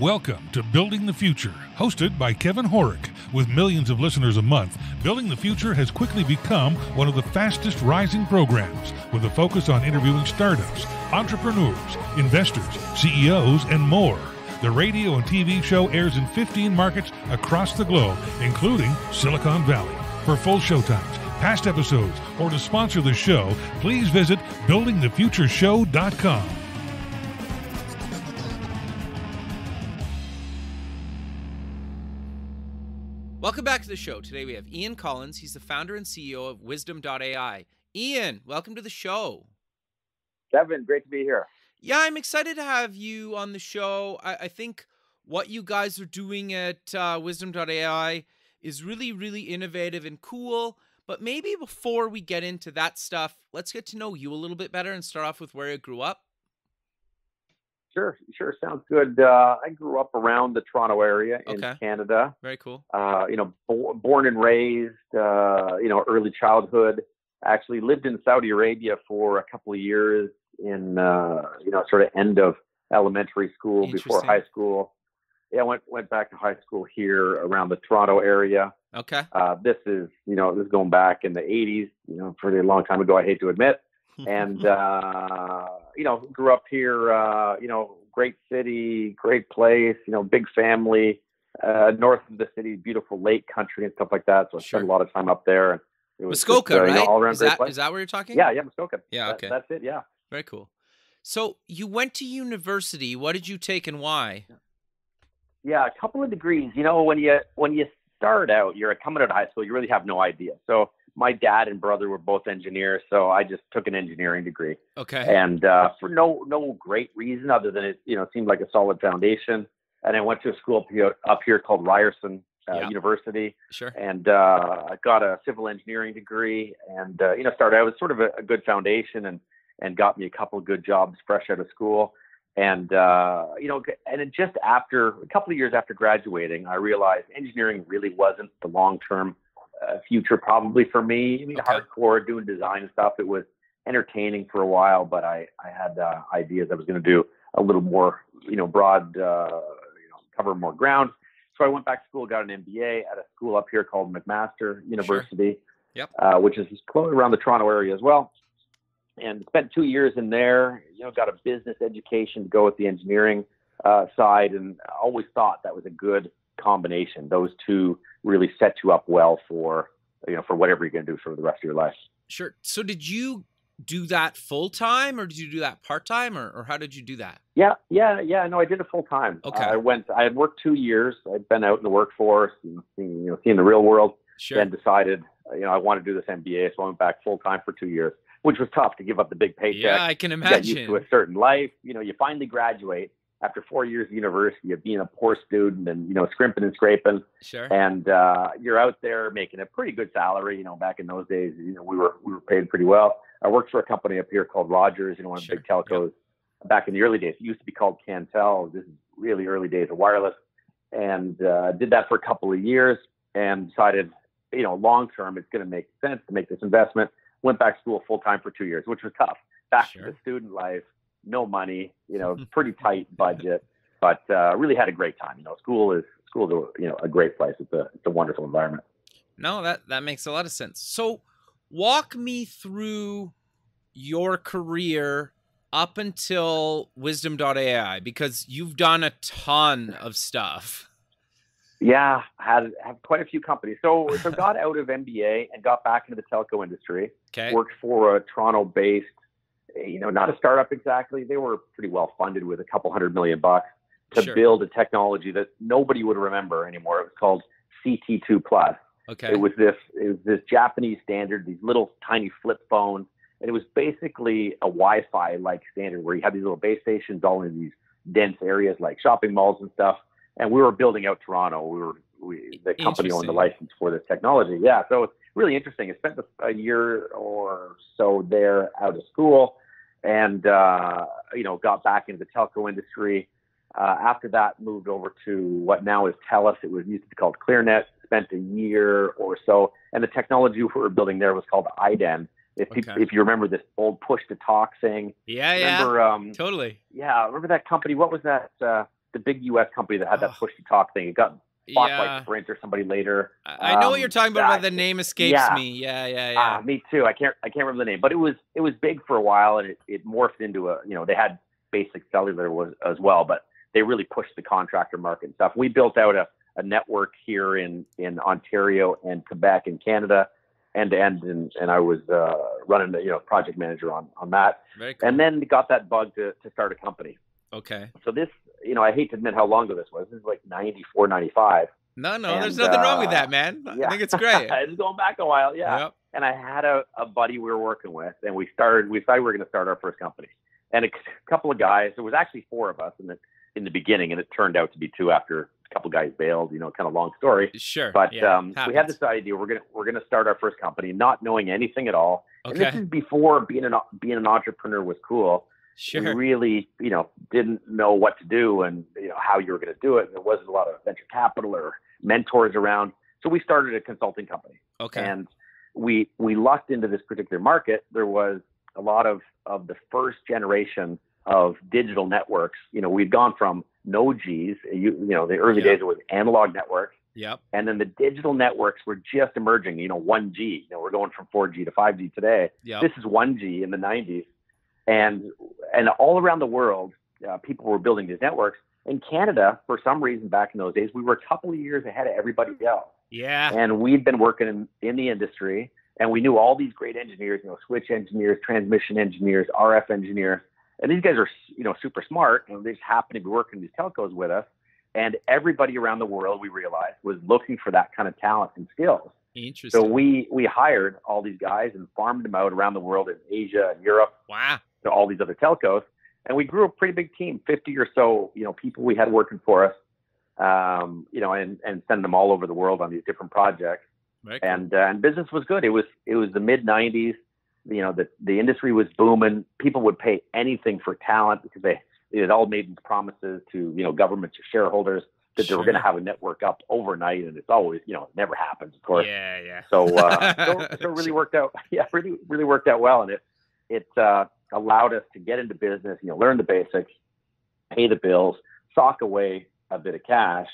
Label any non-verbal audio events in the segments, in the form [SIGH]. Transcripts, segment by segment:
Welcome to Building the Future, hosted by Kevin Horek. With millions of listeners a month, Building the Future has quickly become one of the fastest rising programs with a focus on interviewing startups, entrepreneurs, investors, CEOs, and more. The radio and TV show airs in 15 markets across the globe, including Silicon Valley. For full showtimes, past episodes, or to sponsor the show, please visit buildingthefutureshow.com. Welcome back to the show. Today we have Ian Collins. He's the founder and CEO of Wysdom.ai. Ian, welcome to the show. Kevin, great to be here. Yeah, I'm excited to have you on the show. I, I think what you guys are doing at uh, Wysdom.ai is really, really innovative and cool. But maybe before we get into that stuff, let's get to know you a little bit better and start off with where you grew up. Sure, sure, sounds good. Uh, I grew up around the Toronto area in Okay. Canada. Very cool. Uh, you know, bo- born and raised. Uh, you know, early childhood. Actually lived in Saudi Arabia for a couple of years in uh, you know sort of end of elementary school before high school. Yeah, went went back to high school here around the Toronto area. Okay. Uh, this is you know this is going back in the 80s. You know, pretty long time ago. I hate to admit. And uh, you know, grew up here. Uh, you know, great city, great place. You know, big family. Uh, north of the city, beautiful lake country and stuff like that. So I Sure. spent a lot of time up there. And it was just, Muskoka, uh, you know, right? all around is, great that, place. is that where you're talking? Yeah, yeah, Muskoka. Yeah, That- okay. that's it. Yeah. Very cool. So you went to university. What did you take and why? Yeah, a couple of degrees. You know, when you when you start out, you're coming out of high school, you really have no idea. So my dad and brother were both engineers, so I just took an engineering degree. Okay. and uh, for no no great reason other than it you know seemed like a solid foundation. And I went to a school up here, up here called Ryerson uh, Yeah. University, Sure. and uh, I got a civil engineering degree. And uh, you know, started out was sort of a, a good foundation, and and got me a couple of good jobs fresh out of school. And uh, you know, and just after a couple of years after graduating, I realized engineering really wasn't the long term future probably for me. I mean, Okay. hardcore doing design stuff. It was entertaining for a while, but I, I had uh, ideas I was going to do a little more, you know, broad, uh, you know, cover more ground. So I went back to school, got an MBA at a school up here called McMaster University, Yep. uh, which is close around the Toronto area as well. And spent two years in there. You know, got a business education to go with the engineering uh, side, and always thought that was a good combination. Those two really set you up well for you know for whatever you're going to do for the rest of your life. Sure. So did you do that full time or did you do that part time or, or how did you do that? Yeah, yeah, yeah. No, I did it full time. Okay. I went. I had worked two years. I'd been out in the workforce, and seeing, you know, seeing the real world, Sure. and decided, you know, I want to do this MBA. So I went back full time for two years, which was tough to give up the big paycheck, yeah, I can imagine. get used to a certain life. You know, you finally graduate after four years of university of being a poor student and you know scrimping and scraping, Sure. and uh, you're out there making a pretty good salary. You know, back in those days, you know, we were we were paid pretty well. I worked for a company up here called Rogers, you know, one of the big Sure. telcos. Back in the early days, it used to be called Cantel. This is really early days of wireless, and uh, did that for a couple of years, and decided, you know, long term, it's going to make sense to make this investment. Went back to school full time for two years, which was tough. Back Sure. to the student life, no money, you know, [LAUGHS] pretty tight budget, but uh, really had a great time. You know, school is school is a, you know a great place. It's a it's a wonderful environment. No, that that makes a lot of sense. So, walk me through your career up until wysdom.ai because you've done a ton of stuff. Yeah, had have quite a few companies. So [LAUGHS] so got out of MBA and got back into the telco industry. Okay. Worked for a Toronto-based, you know, not a startup exactly. They were pretty well funded with a couple hundred million bucks to Sure. build a technology that nobody would remember anymore. It was called CT2 Plus. Okay. It was this it was this Japanese standard, these little tiny flip phones, and it was basically a Wi-Fi like standard where you have these little base stations all in these dense areas like shopping malls and stuff. And we were building out Toronto. We were we, the company owned the license for this technology. Yeah, so it's really interesting. I spent a, year or so there out of school, and uh, you know got back into the telco industry. Uh, after that, moved over to what now is TELUS. It was used to be called ClearNet. Spent a year or so, and the technology we were building there was called IDEN. If Okay. if you remember this old push to talk thing, yeah, yeah. remember? Um, Totally. yeah, remember that company? What was that? Uh, the big U.S. company that had that Oh. push to talk thing. It got Yeah. Sprint or somebody later. I I know what Um, you're talking about, but the name escapes yeah. me. Yeah, yeah, Ah, yeah. me too. I can't I can't remember the name, but it was it was big for a while, and it, it morphed into a you know they had basic cellular was as well, but they really pushed the contractor market and stuff. We built out a, a network here in in Ontario and Quebec and Canada, end to end, and and I was uh, running the you know project manager on on that, cool. and then got that bug to to start a company. Okay. So this you know I hate to admit how long ago this was. This is like 94, 95. No, no, there's And, nothing wrong with uh, that, man. I think it's great. [LAUGHS] it's going back a while, yeah Yep. and I had a, a buddy we were working with, and we started. We decided we were going to start our first company, and a c- couple of guys. There was actually four of us in the in the beginning, and it turned out to be two after a couple of guys bailed. You know, kind of long story. Sure. But yeah, um, we had this idea. We're gonna we're gonna start our first company, not knowing anything at all. Okay. And this is before being an being an entrepreneur was cool. We really, you know, didn't know what to do and you know how you were going to do it. And there wasn't a lot of venture capital or mentors around. So we started a consulting company Okay. and we we lucked into this particular market. There was a lot of of the first generation of digital networks. You know, we'd gone from no Gs. You, you know, the early Yeah. days it was analog networks, Yep. and then the digital networks were just emerging. You know, one G. You know, we're going from four G to five G today. Yep. This is one G in the '90s, and and all around the world, uh, people were building these networks. In Canada, for some reason, back in those days, we were a couple of years ahead of everybody else yeah. and we'd been working in, in the industry and we knew all these great engineers you know switch engineers transmission engineers rf engineers and these guys are you know super smart and they just happen to be working in these telcos with us and everybody around the world we realized was looking for that kind of talent and skills Interesting. so we we hired all these guys and farmed them out around the world in asia and europe wow. To all these other telcos and we grew a pretty big team 50 or so you know people we had working for us um, you know and and send them all over the world on these different projects cool. and uh, and business was good. It was it was the mid '90s. You know, the the industry was booming. People would pay anything for talent because they had all made these promises to you know governments or shareholders that they were going to have a network up overnight, and it's always you know it never happens, of course. Yeah, yeah. So uh, [LAUGHS] so, so it really worked out. [LAUGHS] Yeah, really really worked out well, and it it uh, allowed us to get into business. You know, learn the basics, pay the bills, sock away a bit of cash.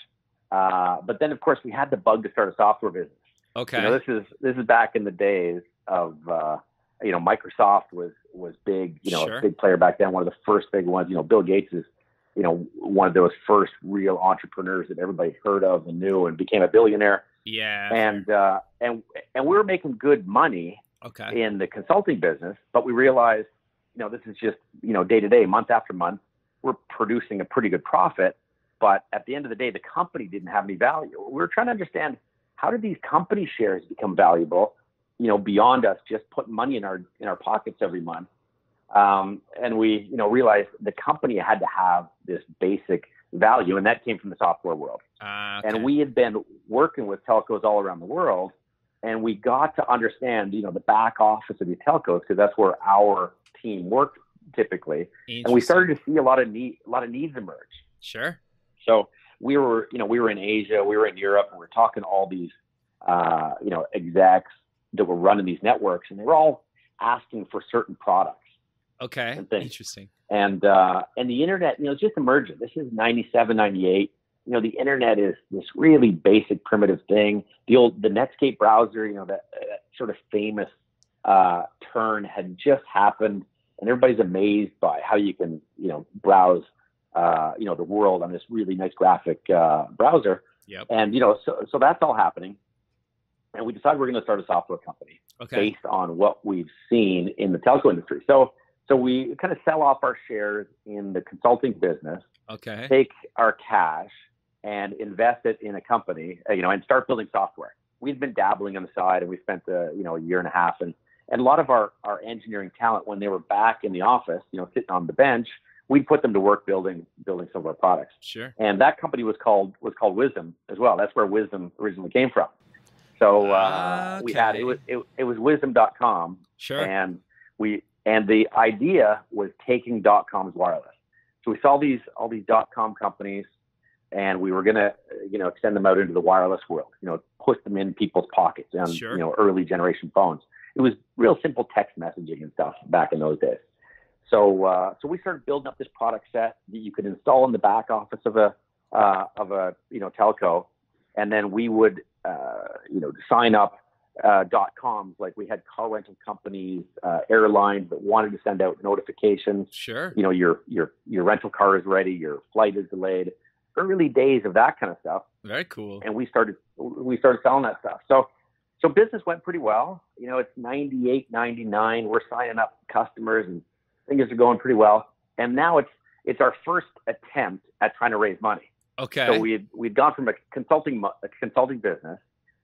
Uh, but then, of course, we had the bug to start a software business. Okay. You know, this is this is back in the days of uh, you know Microsoft was was big. You know, Sure. a big player back then. One of the first big ones. You know, Bill Gates is you know one of those first real entrepreneurs that everybody heard of and knew and became a billionaire. yeah. And uh, and and we were making good money okay. in the consulting business, but we realized you know this is just you know day to day, month after month, we're producing a pretty good profit. But at the end of the day, the company didn't have any value. We were trying to understand how did these company shares become valuable, you know, beyond us just putting money in our in our pockets every month. Um, and we, you know, realized the company had to have this basic value, and that came from the software world. Uh, okay. And we had been working with telcos all around the world, and we got to understand, you know, the back office of these telcos because that's where our team worked typically. And we started to see a lot of need, a lot of needs emerge. Sure. So we were, you know, we were in Asia, we were in Europe, and we are talking to all these, uh, you know, execs that were running these networks, and they were all asking for certain products. Okay. And. Interesting. And uh, and the internet, you know, it's just emerging. This is 97, 98. You know, the internet is this really basic, primitive thing. The old, the Netscape browser, you know, that, that sort of famous uh, turn had just happened, and everybody's amazed by how you can, you know, browse, uh, you know, the world on this really nice graphic uh, browser. Yep. And you know, so so that's all happening. And we decided we're going to start a software company Okay. based on what we've seen in the telco industry. So so we kind of sell off our shares in the consulting business, Okay. take our cash and invest it in a company, uh, you know, and start building software. We've been dabbling on the side, and we spent uh, you know a year and a half, and and a lot of our our engineering talent when they were back in the office, you know, sitting on the bench, we'd put them to work building building some of our products. Sure. And that company was called was called Wysdom as well. That's where Wysdom originally came from. So uh, we had it was it, it was wysdom.com Sure. and we and the idea was taking dot coms wireless. So we saw these all these dot com companies, and we were gonna you know extend them out into the wireless world. You know, put them in people's pockets on Sure. you know early generation phones. It was real simple text messaging and stuff back in those days. So uh, so we started building up this product set that you could install in the back office of a uh, of a you know telco, and then we would uh, you know sign up uh, dot coms like we had car rental companies, uh, airlines that wanted to send out notifications. Sure. You know your your your rental car is ready, your flight is delayed. Early days of that kind of stuff, Very cool. and we started we started selling that stuff. So so business went pretty well. You know, it's 98, 99. We're signing up customers and things are going pretty well. And now it's it's our first attempt at trying to raise money. Okay. So we had we'd gone from a consulting a consulting business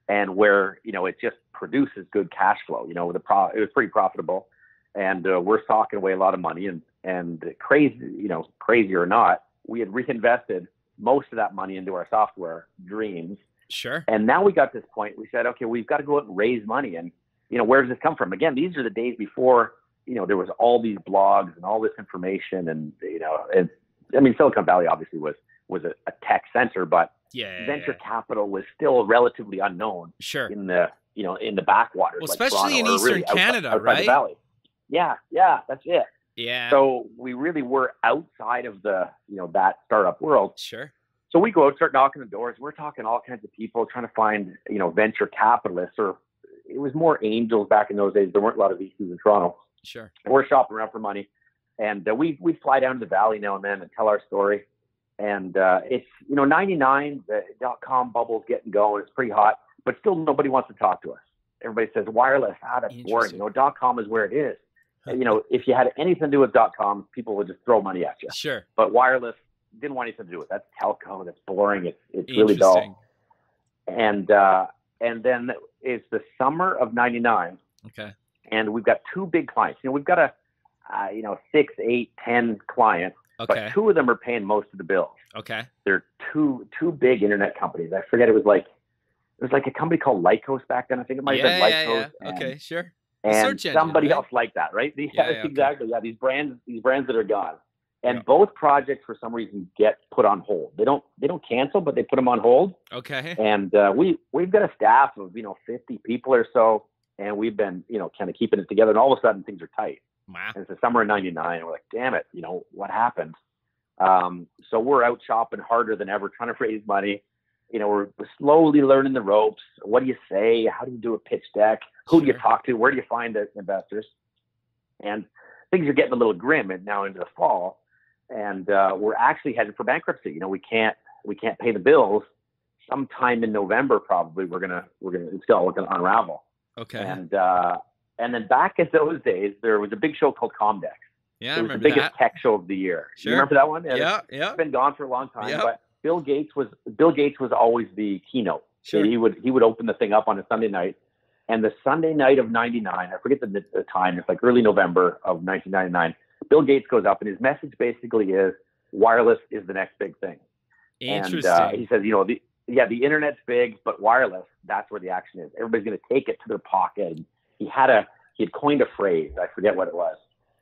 and where you know it just produces good cash flow. You know, the pro it was pretty profitable, and uh, we're socking away a lot of money. And and crazy, you know, crazy or not, we had reinvested most of that money into our software dreams. Sure. And now we got this point. We said, okay, we've got to go out and raise money. And you know, where does this come from? Again, these are the days before you know there was all these blogs and all this information, and you know, it, I mean, Silicon Valley obviously was was a, a tech center, but Yeah. venture capital was still relatively unknown Sure. in the you know in the backwaters. Well, like especially in Toronto Eastern really outside- Canada, outside right? The valley. Yeah, yeah, that's it. Yeah. So we really were outside of the you know that startup world. sure. So we go out, start knocking the doors. We're talking all kinds of people, trying to find you know venture capitalists, or it was more angels back in those days. There weren't a lot of VCs in Toronto. Sure. We're shopping around for money, and uh, we we fly down to the valley now and then and tell our story. And uh, it's you know 99, the dot com bubble's getting going. It's pretty hot, but still nobody wants to talk to us. Everybody says wireless. Ah, that's boring. You know, dot com is where it is. [LAUGHS] You know, if you had anything to do with dot com, people would just throw money at you. Sure. But wireless didn't want anything to do with. It. That's telco. That's boring. It's it's really dull and uh, and then it's the summer of '99, Okay. and we've got two big clients. You know, we've got a uh, you know six, eight, ten clients, Okay. but two of them are paying most of the bills. Okay. They're two two big internet companies. I forget it was like it was like a company called Lycos back then. I think it might have Yeah, been yeah, Lycos. yeah. and- Okay. Sure. and engine, somebody right? else like that, right? These, [LAUGHS] Yeah, yeah, okay. exactly. Yeah, these brands, these brands that are gone, and both projects for some reason get put on hold. They don't they don't cancel, but they put them on hold Okay. and uh, we we've got a staff of you know 50 people or so, and we've been you know kind of keeping it together. And all of a sudden things are tight. Wow. And it's the summer of '99, and we're like, damn it, you know what happened? Um, so we're out shopping harder than ever, trying to raise money. You know, we're, we're slowly learning the ropes. What do you say? How do you do a pitch deck? Who do you talk to? Where do you find the investors? And things are getting a little grim and now into the fall, and uh, we're actually headed for bankruptcy. You know, we can't we can't pay the bills. Sometime in November, probably we're gonna we're gonna it's all gonna unravel. Okay. And uh, and then back in those days, there was a big show called Comdex. yeah, I it was the biggest that. tech show of the year. Sure. You remember that one? Yeah. Yeah. It's been gone for a long time, Yep. but Bill Gates was Bill Gates was always the keynote. Sure. He would he would open the thing up on a Sunday night, and the Sunday night of '99, I forget the, the time. It's like early November of 1999. Bill Gates goes up, and his message basically is wireless is the next big thing. Interesting. And uh, he says, you know, the yeah, the internet's big, but wireless, that's where the action is. Everybody's going to take it to their pocket. And he had a he had coined a phrase. I forget what it was.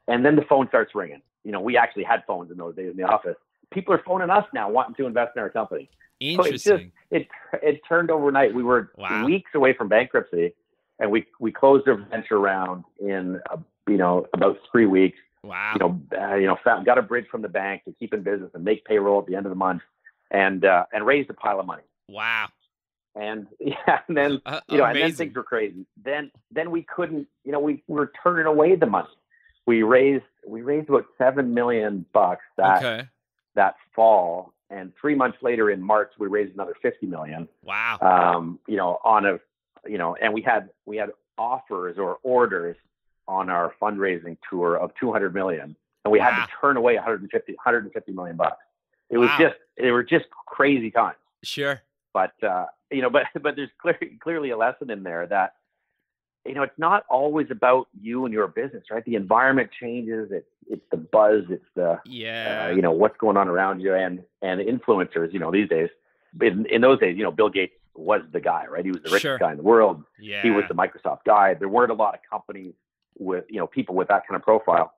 And then the phone starts ringing. You know, we actually had phones in those days in the office. People are phoning us now, wanting to invest in our company. So it's just Interesting. it it turned overnight. We were Wow. weeks away from bankruptcy, and we we closed our venture round in uh, you know about three weeks wow. you know, uh, you know, found, got a bridge from the bank to keep in business and make payroll at the end of the month, and uh, and raised a pile of money. wow. And [LAUGHS] yeah, and then Uh, you know, and then things were crazy. Then then we couldn't, you know, we, we were turning away the money. We raised we raised about seven million bucks that okay. that fall, and three months later in March we raised another fifty million. Wow. Um, you know, on a you know, and we had we had offers or orders on our fundraising tour of 200 million, and we had to turn away 150 150 million bucks. It was Wow. just they were just crazy times. sure. But uh, you know, [LAUGHS] but but there's clear, clearly a lesson in there that you know it's not always about you and your business, right? The environment changes. It's it's the buzz. It's the Yeah. uh, you know what's going on around you and and influencers. You know these days. In, in those days, you know, Bill Gates was the guy, right? He was the richest Sure. guy in the world yeah. he was the Microsoft guy. There weren't a lot of companies with you know people with that kind of profile,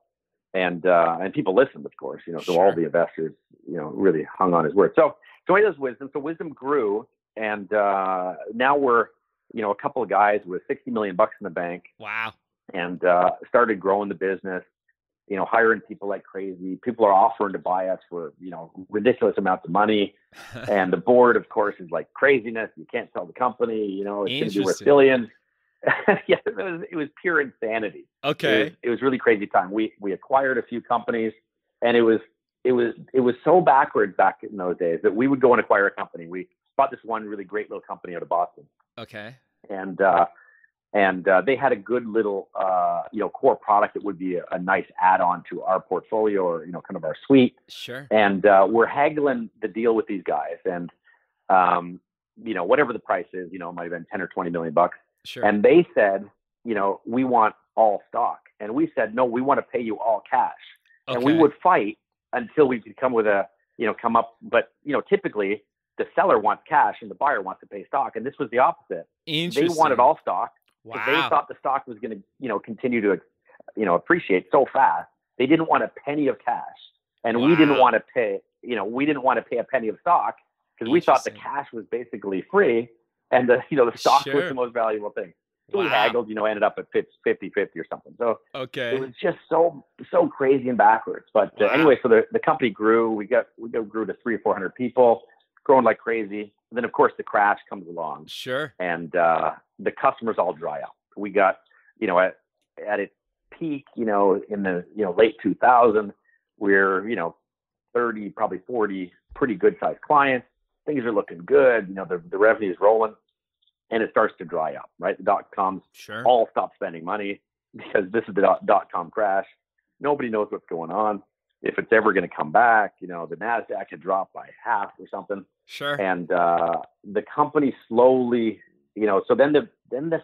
and uh, and people listened, of course. You know, so all the investors you know really hung on his word. So so it is Wysdom. So Wysdom grew, and uh, now we're you know a couple of guys with 60 million bucks in the bank, wow. and uh, started growing the business. you know, hiring people like crazy. People are offering to buy us for, you know, ridiculous amounts of money. [LAUGHS] and the board, of course, is like craziness. You can't sell the company, you know, it's going to be worth billions. [LAUGHS] yeah, it was, it was pure insanity. Okay. It was, it was really crazy time. We, we acquired a few companies and it was, it was, it was so backwards back in those days that we would go and acquire a company. We bought this one really great little company out of Boston. Okay. And, uh, and uh, they had a good little uh, you know core product that would be a, a, nice add-on to our portfolio or you know kind of our suite sure and uh, we're haggling the deal with these guys and um, you know whatever the price is you know it might have been 10 or 20 million bucks sure and they said you know we want all stock and we said no we want to pay you all cash okay. and we would fight until we could come with a you know come up but you know typically the seller wants cash and the buyer wants to pay stock and this was the opposite they wanted all stock Wow. They thought the stock was going to, you know, continue to, you know, appreciate so fast. They didn't want a penny of cash, and wow. we didn't want to pay. You know, we didn't want to pay a penny of stock because we thought the cash was basically free, and the you know the stock sure. was the most valuable thing. So wow. we haggled, you know, ended up at 50 50 or something. So okay, it was just so so crazy and backwards. But uh, anyway, so the, the company grew. We got we grew to three or four hundred people, growing like crazy. And then of course the crash comes along. Sure. And uh, the customers all dry up. We got, you know, at at its peak, you know, in the you know late 2000, we're you know 30, probably 40 pretty good sized clients. Things are looking good. You know, the the revenue is rolling, and it starts to dry up. Right, the dot coms sure. all stop spending money because this is the dot, dot com crash. Nobody knows what's going on. If it's ever going to come back, you know, the Nasdaq had dropped by half or something. Sure. And uh, the company slowly, you know, so then the then the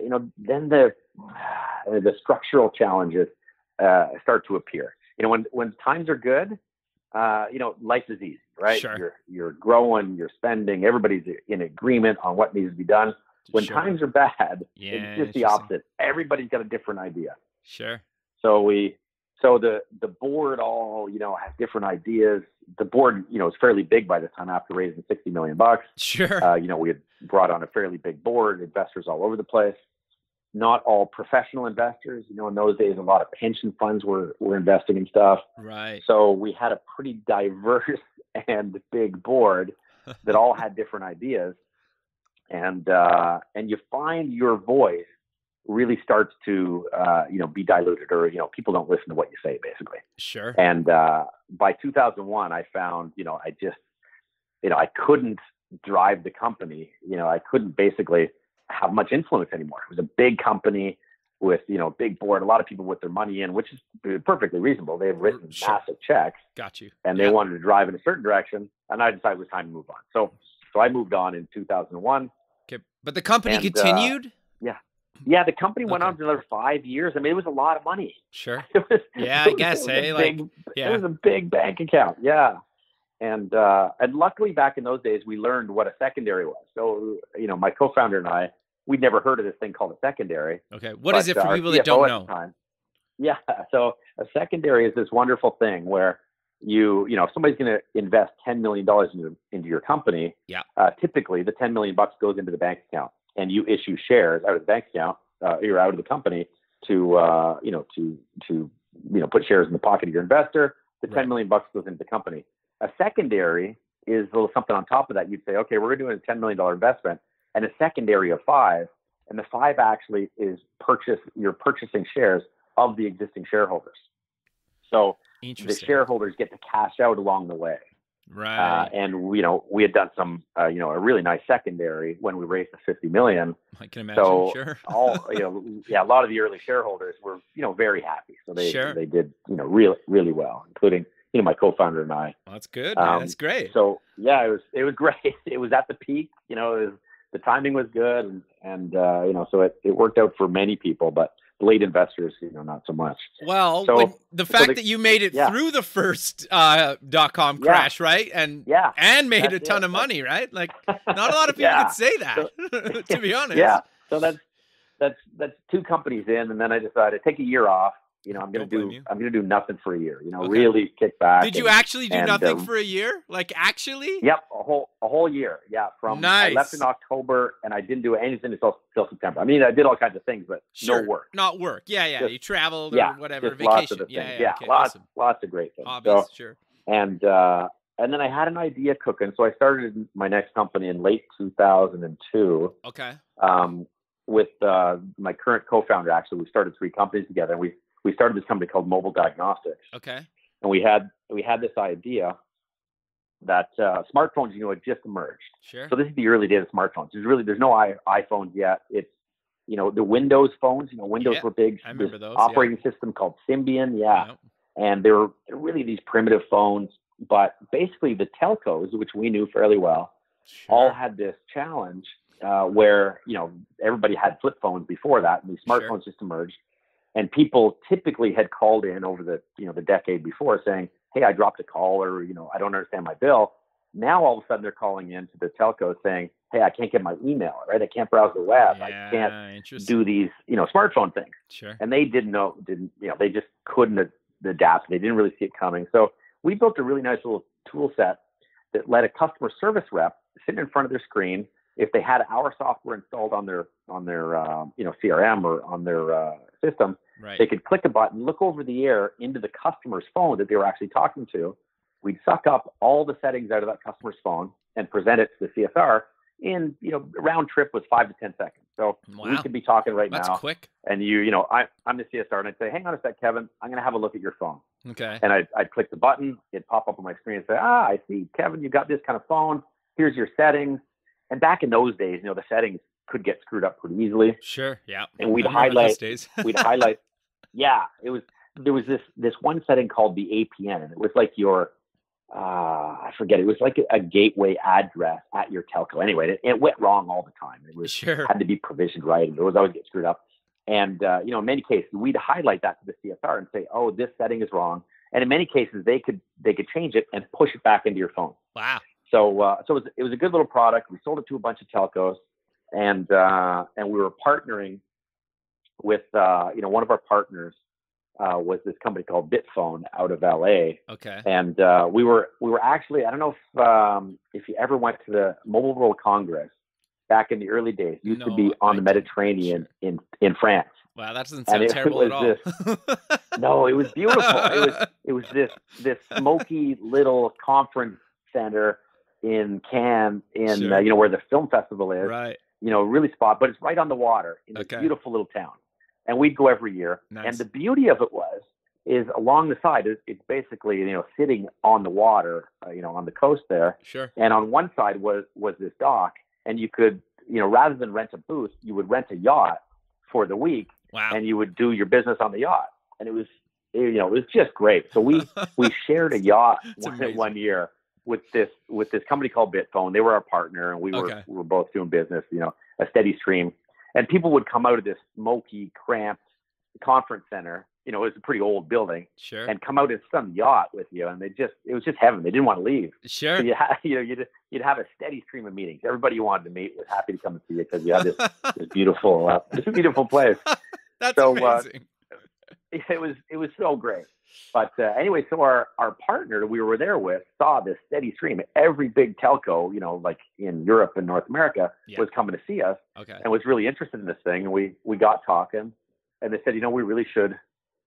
you know, then the [SIGHS] the structural challenges uh, start to appear. You know, when when times are good, uh, you know, life is easy, right? Sure. You're you're growing, you're spending, everybody's in agreement on what needs to be done. When sure. times are bad, yeah, it's just the opposite. Everybody's got a different idea. Sure. So we so the the board all you know has different ideas. The board you know is fairly big by the time after raising sixty million bucks. Sure. Uh, you know we had brought on a fairly big board, investors all over the place. Not all professional investors. You know in those days a lot of pension funds were were investing in stuff. Right. So we had a pretty diverse [LAUGHS] and big board that all had different ideas, and uh, and you find your voice really starts to uh, you know be diluted or you know people don't listen to what you say basically. Sure. and uh, by 2001 i found you know i just you know i couldn't drive the company. You know i couldn't basically have much influence anymore. It was a big company with you know big board a lot of people with their money in which is perfectly reasonable they've written Sure. massive checks Got you. and they Yeah. wanted to drive in a certain direction and i decided it was time to move on so so i moved on in 2001 Okay. But the company And, uh, continued. yeah Yeah, the company went Okay. on for another five years i mean it was a lot of money Sure. [LAUGHS] It was, Yeah, I guess, it was a hey, like, big- yeah. It was a big bank account. Yeah. And uh, and luckily back in those days we learned what a secondary was. So you know, my co-founder and I, we'd never heard of this thing called a secondary. Okay. What is but, it for uh, people that don't know? time- yeah. [LAUGHS] So a secondary is this wonderful thing where you you know if somebody's going to invest ten million dollars into into your company, Yeah. uh, typically the ten million bucks goes into the bank account, and you issue shares out of the bank account uh, or out of the company to uh, you know to to you know put shares in the pocket of your investor. The Right. ten million bucks goes into the company. A secondary is a little something on top of that. You'd say, okay, we're doing a ten million dollar investment, and a secondary of five, and the five actually is purchase. You're purchasing shares of the existing shareholders. So the shareholders get to cash out along the way. Right. Uh, and you know, we had done some, uh, you know, a really nice secondary when we raised the 50 million. I can imagine. So sure. [LAUGHS] all, you know, yeah, a lot of the early shareholders were, you know, very happy. So they, Sure. they did, you know, really, really well, including, you know, my co-founder and I. Well, that's good. Um, that's great. So yeah, it was, it was [LAUGHS] great. It was at the peak, you know, it was, the timing was good and, and, uh, you know, so it, it worked out for many people, but late investors, you know, not so much. well, so- the fact the- that you made it yeah. through the first uh, dot com Yeah. crash, right? And Yeah. and made a ton it. of money, right? Like [LAUGHS] not a lot of people Yeah. can say that, [LAUGHS] to be [LAUGHS] honest. Yeah. So that's that's that's two companies in, and then I decided to take a year off. You know, I'm gonna Don't do. I'm gonna do nothing for a year. You know, Okay. really kick back. Did you actually do and, nothing uh, for a year? Like actually? Yep, a whole a whole year. Yeah, from I left in October and I didn't do anything until, until September. I mean, I did all kinds of things, but Sure. no work. Not work. Yeah, yeah. Just- you traveled yeah, or whatever. Vacation. lots of yeah, yeah. Yeah, okay, lots awesome. lots of great things. Hobbies, So sure. and uh, and then I had an idea cooking, so I started my next company in late 2002 Okay. um, with uh, my current co-founder. Actually, we started three companies together, and we we started this company called Mobile Diagnostics. Okay. And we had we had this idea that uh, smartphones, you know, had just emerged. Sure. So this is the early days of smartphones. There's really there's no I, iPhones yet. It's you know the Windows phones. You know Windows Yeah, were big. I remember those, yeah. operating system called Symbian. Yeah, Yep. and they were they're really these primitive phones. But basically, the telcos, which we knew fairly well, all had this challenge uh, where you know everybody had flip phones before that, and these Sure. smartphones just emerged. And people typically had called in over the you know the decade before saying, "Hey, I dropped a call," or you know, "I don't understand my bill." Now all of a sudden they're calling in to the telco saying, "Hey, I can't get my email right. I can't browse the web. I can't do these you know smartphone things." Sure. and they didn't know didn't you know they just couldn't adapt they didn't really see it coming so we built a really nice little tool set that let a customer service rep sit in front of their screen if they had our software installed on their on their um, you know crm or on their uh, system Right. they could click a button look over the air into the customer's phone that they were actually talking to we'd suck up all the settings out of that customer's phone and present it to the csr in you know round trip was five to ten seconds so we could be talking right That's now quick. and you, you know, I, I'm the CSR, and I'd say, hang on a sec, Kevin, I'm going to have a look at your phone. Okay. And I'd, I'd click the button, it'd pop up on my screen and say, ah, I see, Kevin, You've got this kind of phone. Here's your settings. And back in those days, you know, the settings could get screwed up pretty easily. Sure. Yeah. And we'd I remember those highlight- days. [LAUGHS] We'd highlight, yeah, it was, there was this, this one setting called the APN, and it was like your, uh, I forget, it was like a, a gateway address at your telco. Anyway, it, it went wrong all the time. It was, Sure. had to be provisioned right, and those always get screwed up. And uh, you know, in many cases, we'd highlight that to the CSR and say, "Oh, this setting is wrong." And in many cases, they could they could change it and push it back into your phone. Wow. So uh, so it was, it was a good little product. We sold it to a bunch of telcos, and uh, and we were partnering with uh, you know one of our partners uh, was this company called Bitfone out of LA, Okay. and uh, we were we were actually I don't know if um, if you ever went to the Mobile World Congress back in the early days. It used to be on I the. Mediterranean in in France. Wow. That doesn't sound it terrible was at all. No, it was beautiful. it was [LAUGHS] it was this this smoky little conference center in Cannes, in Sure. uh, you know where the film festival is. right. You know, really spot, but it's right on the water in this beautiful little town. And we'd go every year. Nice. And the beauty of it was is along the side. It's, it's basically you know sitting on the water, uh, you know, on the coast there. Sure. And on one side was was this dock, and you could you know rather than rent a booth, you would rent a yacht for the week Wow. and you would do your business on the yacht. And it was, you know, it was just great. So we we shared a yacht [LAUGHS] one, one year with this with this company called Bitfone. They were our partner, and we were Okay. we were both doing business. You know, a steady stream. And people would come out of this smoky, cramped conference center. You know, it was a pretty old building, sure. and come out in some yacht with you, and they just it was just heaven. They didn't want to leave. sure. So you had, you know, you'd you'd have a steady stream of meetings. Everybody you wanted to meet was happy to come and see you because you had this [LAUGHS] this beautiful uh, this beautiful place. That's so, uh, amazing. [LAUGHS] it was it was so great. But uh, anyway, so our our partner that we were there with saw this steady stream. Every big telco, you know, like in Europe and North America, Yeah. was coming to see us okay. and was really interested in this thing. And we we got talking, and they said, you know, we really should,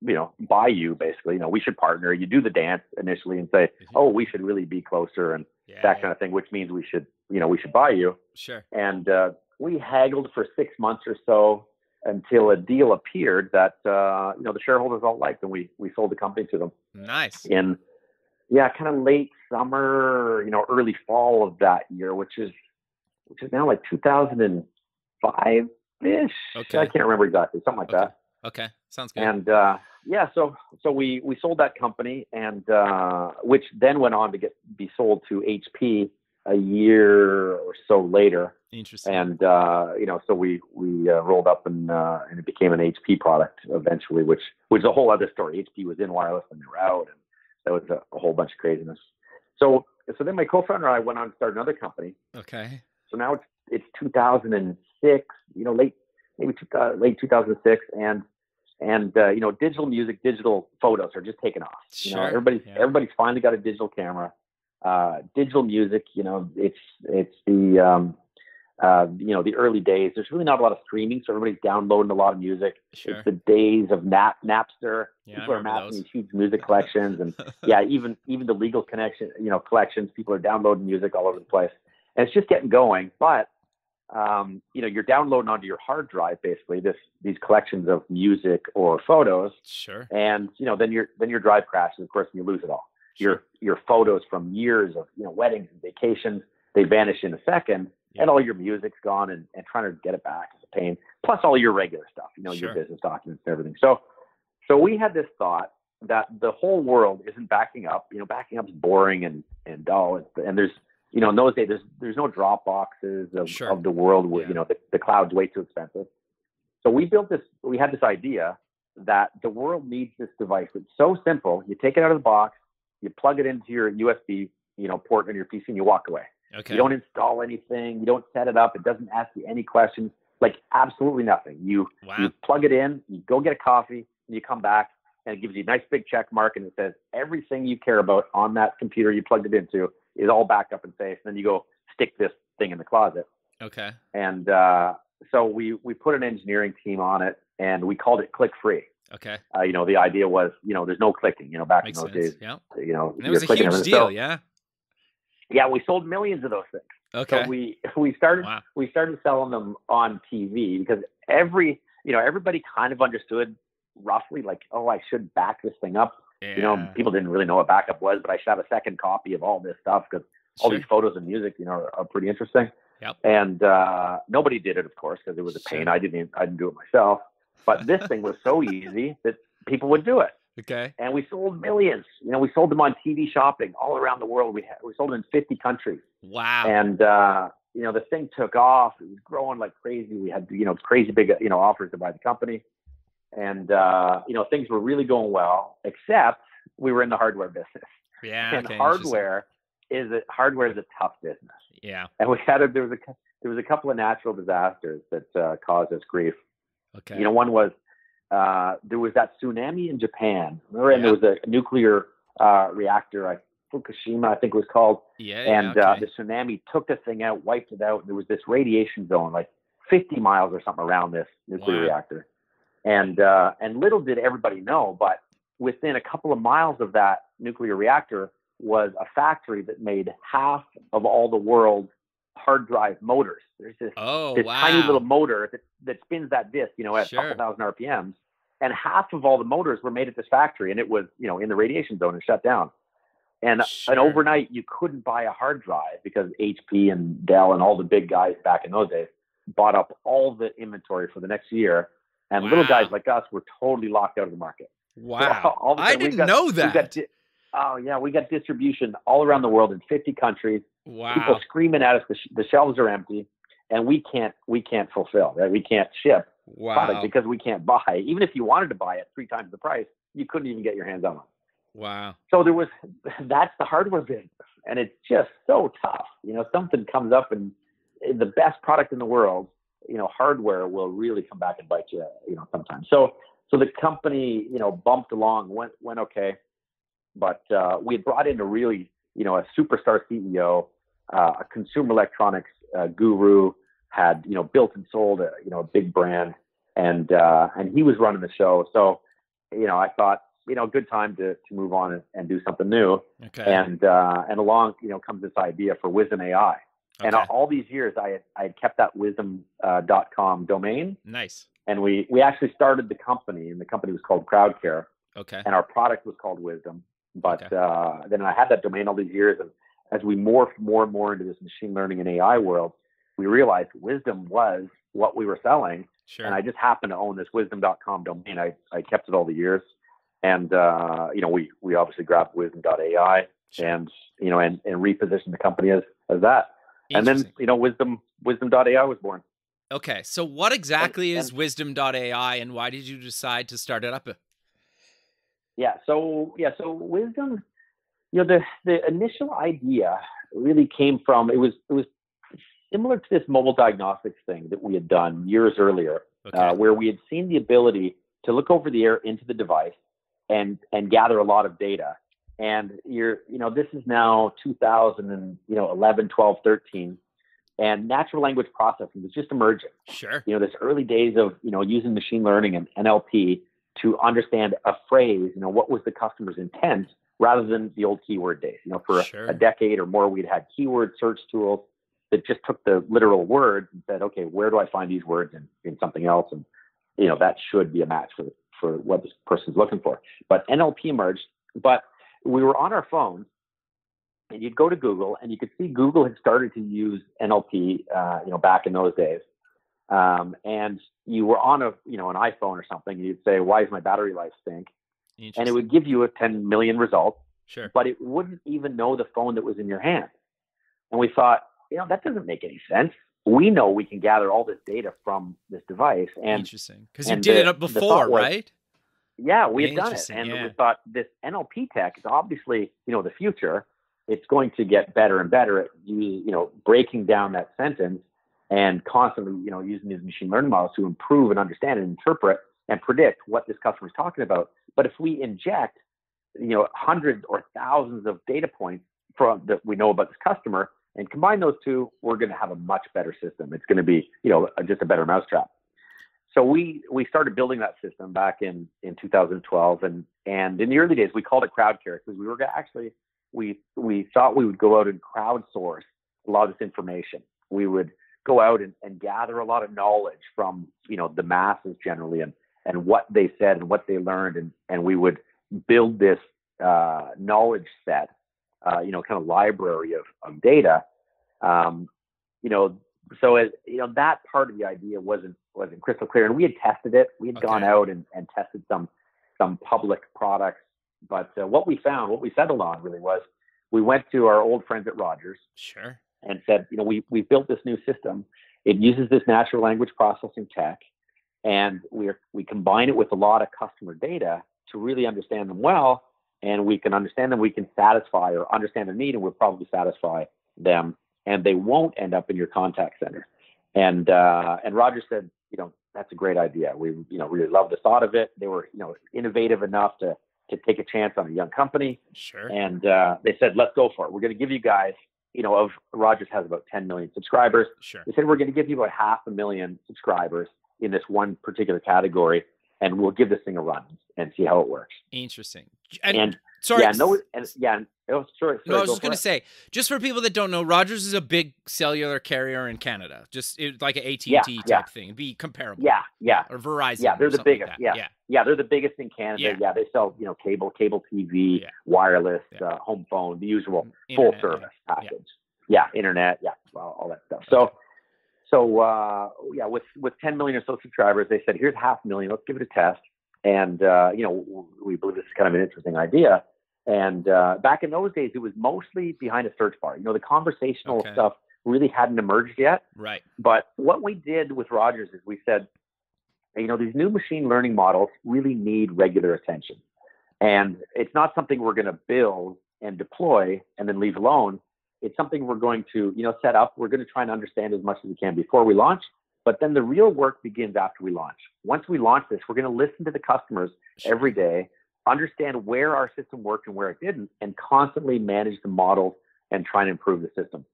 you know, buy you. Basically, you know, we should partner. You do the dance initially and say, oh, we should really be closer and Yeah. that kind of thing, which means we should, you know, we should buy you Sure. and uh, we haggled for six months or so until a deal appeared that uh, you know the shareholders all liked, and we we sold the company to them Nice. in yeah, kind of late summer, you know, early fall of that year, which is which is now like 2005 ish. Okay. I can't remember exactly, something like Okay. that. Okay. Sounds good. And uh, yeah, so so we we sold that company, and uh, which then went on to get be sold to HP a year or so later Interesting. and uh, you know, so we we uh, rolled up and uh, and it became an HP product eventually, which which is a whole other story. HP was in wireless and they were out, and that was a, a whole bunch of craziness. So so then my co-founder and I went on to start another company. okay. So now it's it's 2006, you know, late maybe two, uh, late 2006, and and uh, you know, digital music, digital photos are just taking off. You know, Sure, everybody's yeah. everybody's finally got a digital camera. Uh, digital music, you know, it's it's the um, uh, you know the early days. There's really not a lot of streaming, so everybody's downloading a lot of music. Sure. It's the days of Nap Napster. Yeah, people are those. these huge music collections, and [LAUGHS] yeah, even even the legal connection, you know, collections. People are downloading music all over the place, and it's just getting going. But um, you know, you're downloading onto your hard drive basically this these collections of music or photos, Sure. and you know, then your then your drive crashes, of course, and you lose it all. Your your photos from years of you know weddings and vacations they vanish in a second, Yeah. and all your music's gone, and, and trying to get it back is a pain. Plus all your regular stuff, you know, Sure. your business documents and everything. So so we had this thought that the whole world isn't backing up. You know, backing up is boring and and dull. And there's you know in those days there's there's no drop boxes of, Sure. of the world where Yeah. you know the, the cloud's way too expensive. So we built this. We had this idea that the world needs this device. It's so simple. You take it out of the box, you plug it into your USB you know port on your PC, and you walk away. Okay. You don't install anything. You don't set it up. It doesn't ask you any questions. Like absolutely nothing. You wow. you plug it in, you go get a coffee, and you come back, and it gives you a nice big check mark, and it says everything you care about on that computer you plugged it into is all backed up and safe. And then you go stick this thing in the closet. Okay. And uh, so we we put an engineering team on it, and we called it Click Free. Okay. Uh, you know, the idea was, you know, there's no clicking. You know, back Makes in those sense. days, Yeah. you know, it was a huge deal. So, yeah. Yeah, we sold millions of those things. Okay. So we we started Wow. we started selling them on TV because every you know everybody kind of understood roughly like oh I should back this thing up. You know people didn't really know what backup was, but I should have a second copy of all this stuff because all these photos and music you know are, are pretty interesting. Yep. And uh, nobody did it, of course, because it was a pain. Sure. I didn't even, I didn't do it myself. But this thing was so easy that people would do it Okay. and we sold millions. You know, we sold them on TV shopping all around the world. We had, we sold them in 50 countries, Wow. and uh, you know the thing took off. It was growing like crazy. We had you know crazy big you know offers to buy the company, and uh, you know things were really going well. Except we were in the hardware business, yeah. and okay, hardware is a, hardware is a tough business. Yeah. And we had a, there was a there was a couple of natural disasters that uh, caused us grief. Okay. You know, one was uh, there was that tsunami in Japan. Remember, and Yeah. there was a nuclear uh, reactor, I, Fukushima, I think it was called, yeah. yeah, and uh, the tsunami took the thing out, wiped it out. And there was this radiation zone, like 50 miles or something around this nuclear Wow. reactor. And uh, and little did everybody know, but within a couple of miles of that nuclear reactor was a factory that made half of all the world's hard drive motors. There's this oh this wow. tiny little motor that, that spins that disc, you know, at Sure. a couple thousand RPMs. And half of all the motors were made at this factory, and it was, you know, in the radiation zone and shut down. And Sure. and overnight, you couldn't buy a hard drive because HP and Dell and all the big guys back in those days bought up all the inventory for the next year. And little guys like us were totally locked out of the market. So Wow. [LAUGHS] sudden, we've didn't got- know that. got oh yeah, we got distribution all around the world in 50 countries people screaming at us the, sh- the shelves are empty and we can't we can't fulfill right? We can't ship product because we can't buy. Even if you wanted to buy it three times the price you couldn't even get your hands on it. Wow. so there was [LAUGHS] that's the hardware business and it's just so tough. You know something comes up and eh, the best product in the world you know hardware will really come back and bite you you know sometimes. So so the company you know bumped along went went okay. But uh, we had brought in a really you know a superstar ceo uh, a consumer electronics uh, guru had you know built and sold a you know a big brand and uh, and he was running the show so you know i thought you know good time to to move on and, and do something new Okay. and uh, and along you know comes this idea for wysdom ai Okay. and all these years i had i had kept that wysdom uh, dot com domain nice. and we we actually started the company and the company was called crowdcare Okay. and our product was called wysdom but Okay. uh, then i had that domain all these years and as we morphed more and more into this machine learning and ai world we realized wisdom was what we were selling Sure. and I just happened to own this wysdom.com domain. I, I kept it all the years. And, uh, you know, we, we obviously grabbed wysdom.ai Sure. and, you know, and, and repositioned the company as, as that. And then, you know, wysdom, wysdom.ai was born. Okay. So what exactly is and- wysdom.ai and why did you decide to start it up? Yeah. So, yeah. So wysdom, you know, the, the initial idea really came from, it was, it was similar to this mobile diagnostics thing that we had done years earlier. Okay. uh, where we had seen the ability to look over the air into the device and and gather a lot of data. And you're, you know, this is now 2000 and you know 11, 12, 13, and natural language processing was just emerging. Sure. You know, this early days of you know using machine learning and NLP to understand a phrase. You know, what was the customer's intent rather than the old keyword days. You know, for Sure. a, a decade or more, we'd had keyword search tools that just took the literal words and said, okay, where do I find these words in, in something else? And you know, that should be a match for for what this person's looking for. But NLP emerged, but we were on our phones and you'd go to Google and you could see Google had started to use NLP, uh, you know, back in those days. Um, and you were on a, you know, an iPhone or something, and you'd say, "Why is my battery life stink?" And it would give you a 10 million results, Sure. but it wouldn't even know the phone that was in your hand. And we thought, you know, that doesn't make any sense. We know we can gather all this data from this device, and Interesting. Because you did the- it before, was- right? yeah, we had done it, and yeah. we thought this NLP tech is obviously, you know, the future. It's going to get better and better at you, you know, breaking down that sentence and constantly, you know, using these machine learning models to improve and understand and interpret and predict what this customer is talking about. But if we inject, you know, hundreds or thousands of data points from that we know about this customer and combine those two, we're going to have a much better system. It's going to be, you know, just a better mousetrap so we we started building that system back in in 2012 and and in the early days we called it crowdcare because we were actually we we thought we would go out and crowdsource a lot of this information we would go out and, and gather a lot of knowledge from you know the masses generally and and what they said and what they learned and and we would build this uh, knowledge set uh, you know kind of library of, of data. Um, you know so as you know that part of the idea wasn't wasn't crystal clear and we had tested it. We had gone out and, and tested some some public products but uh, what we found what we settled on really was we went to our old friends at rogers Sure. and said you know we we built this new system. It uses this natural language processing tech and we we combine it with a lot of customer data to really understand them well and we can understand them we can satisfy or understand their need and we'll probably satisfy them and they won't end up in your contact center. And uh, and Roger said you know that's a great idea. We you know really love the thought of it. They were you know innovative enough to to take a chance on a young company. Sure. and uh, they said let's go for it. We're going to give you guys you know of Rogers has about 10 million subscribers. Sure. they said we're going to give you about half a million subscribers in this one particular category, and we'll give this thing a run and see how it works. Interesting. And, And, sorry. yeah, no, and yeah, oh, sorry, sorry, No, I was go just gonna say, just for people that don't know, Rogers is a big cellular carrier in Canada. Just it, like an AT and Yeah, type yeah. thing. It'd be comparable. Yeah, yeah, Or Verizon. Yeah, they're the something like biggest, yeah. Yeah. yeah. They're the biggest in Canada. Yeah. They sell you know cable, cable TV, wireless, uh, home phone, the usual Internet, full service yeah. package. Yeah. internet, yeah, well, all that stuff. So, so uh, yeah, with with 10 million or so subscribers, they said, here's half a million. Let's give it a test. And uh, you know, we believe this is kind of an interesting idea. And uh, back in those days, it was mostly behind a search bar. You know, the conversational Okay. stuff really hadn't emerged yet. Right. But what we did with Rogers is we said, you know, these new machine learning models really need regular attention. And it's not something we're going to build and deploy and then leave alone. It's something we're going to, you know, set up. We're going to try and understand as much as we can before we launch. But then the real work begins after we launch. Once we launch this, we're going to listen to the customers every day, understand where our system worked and where it didn't, and constantly manage the models and try and improve the system.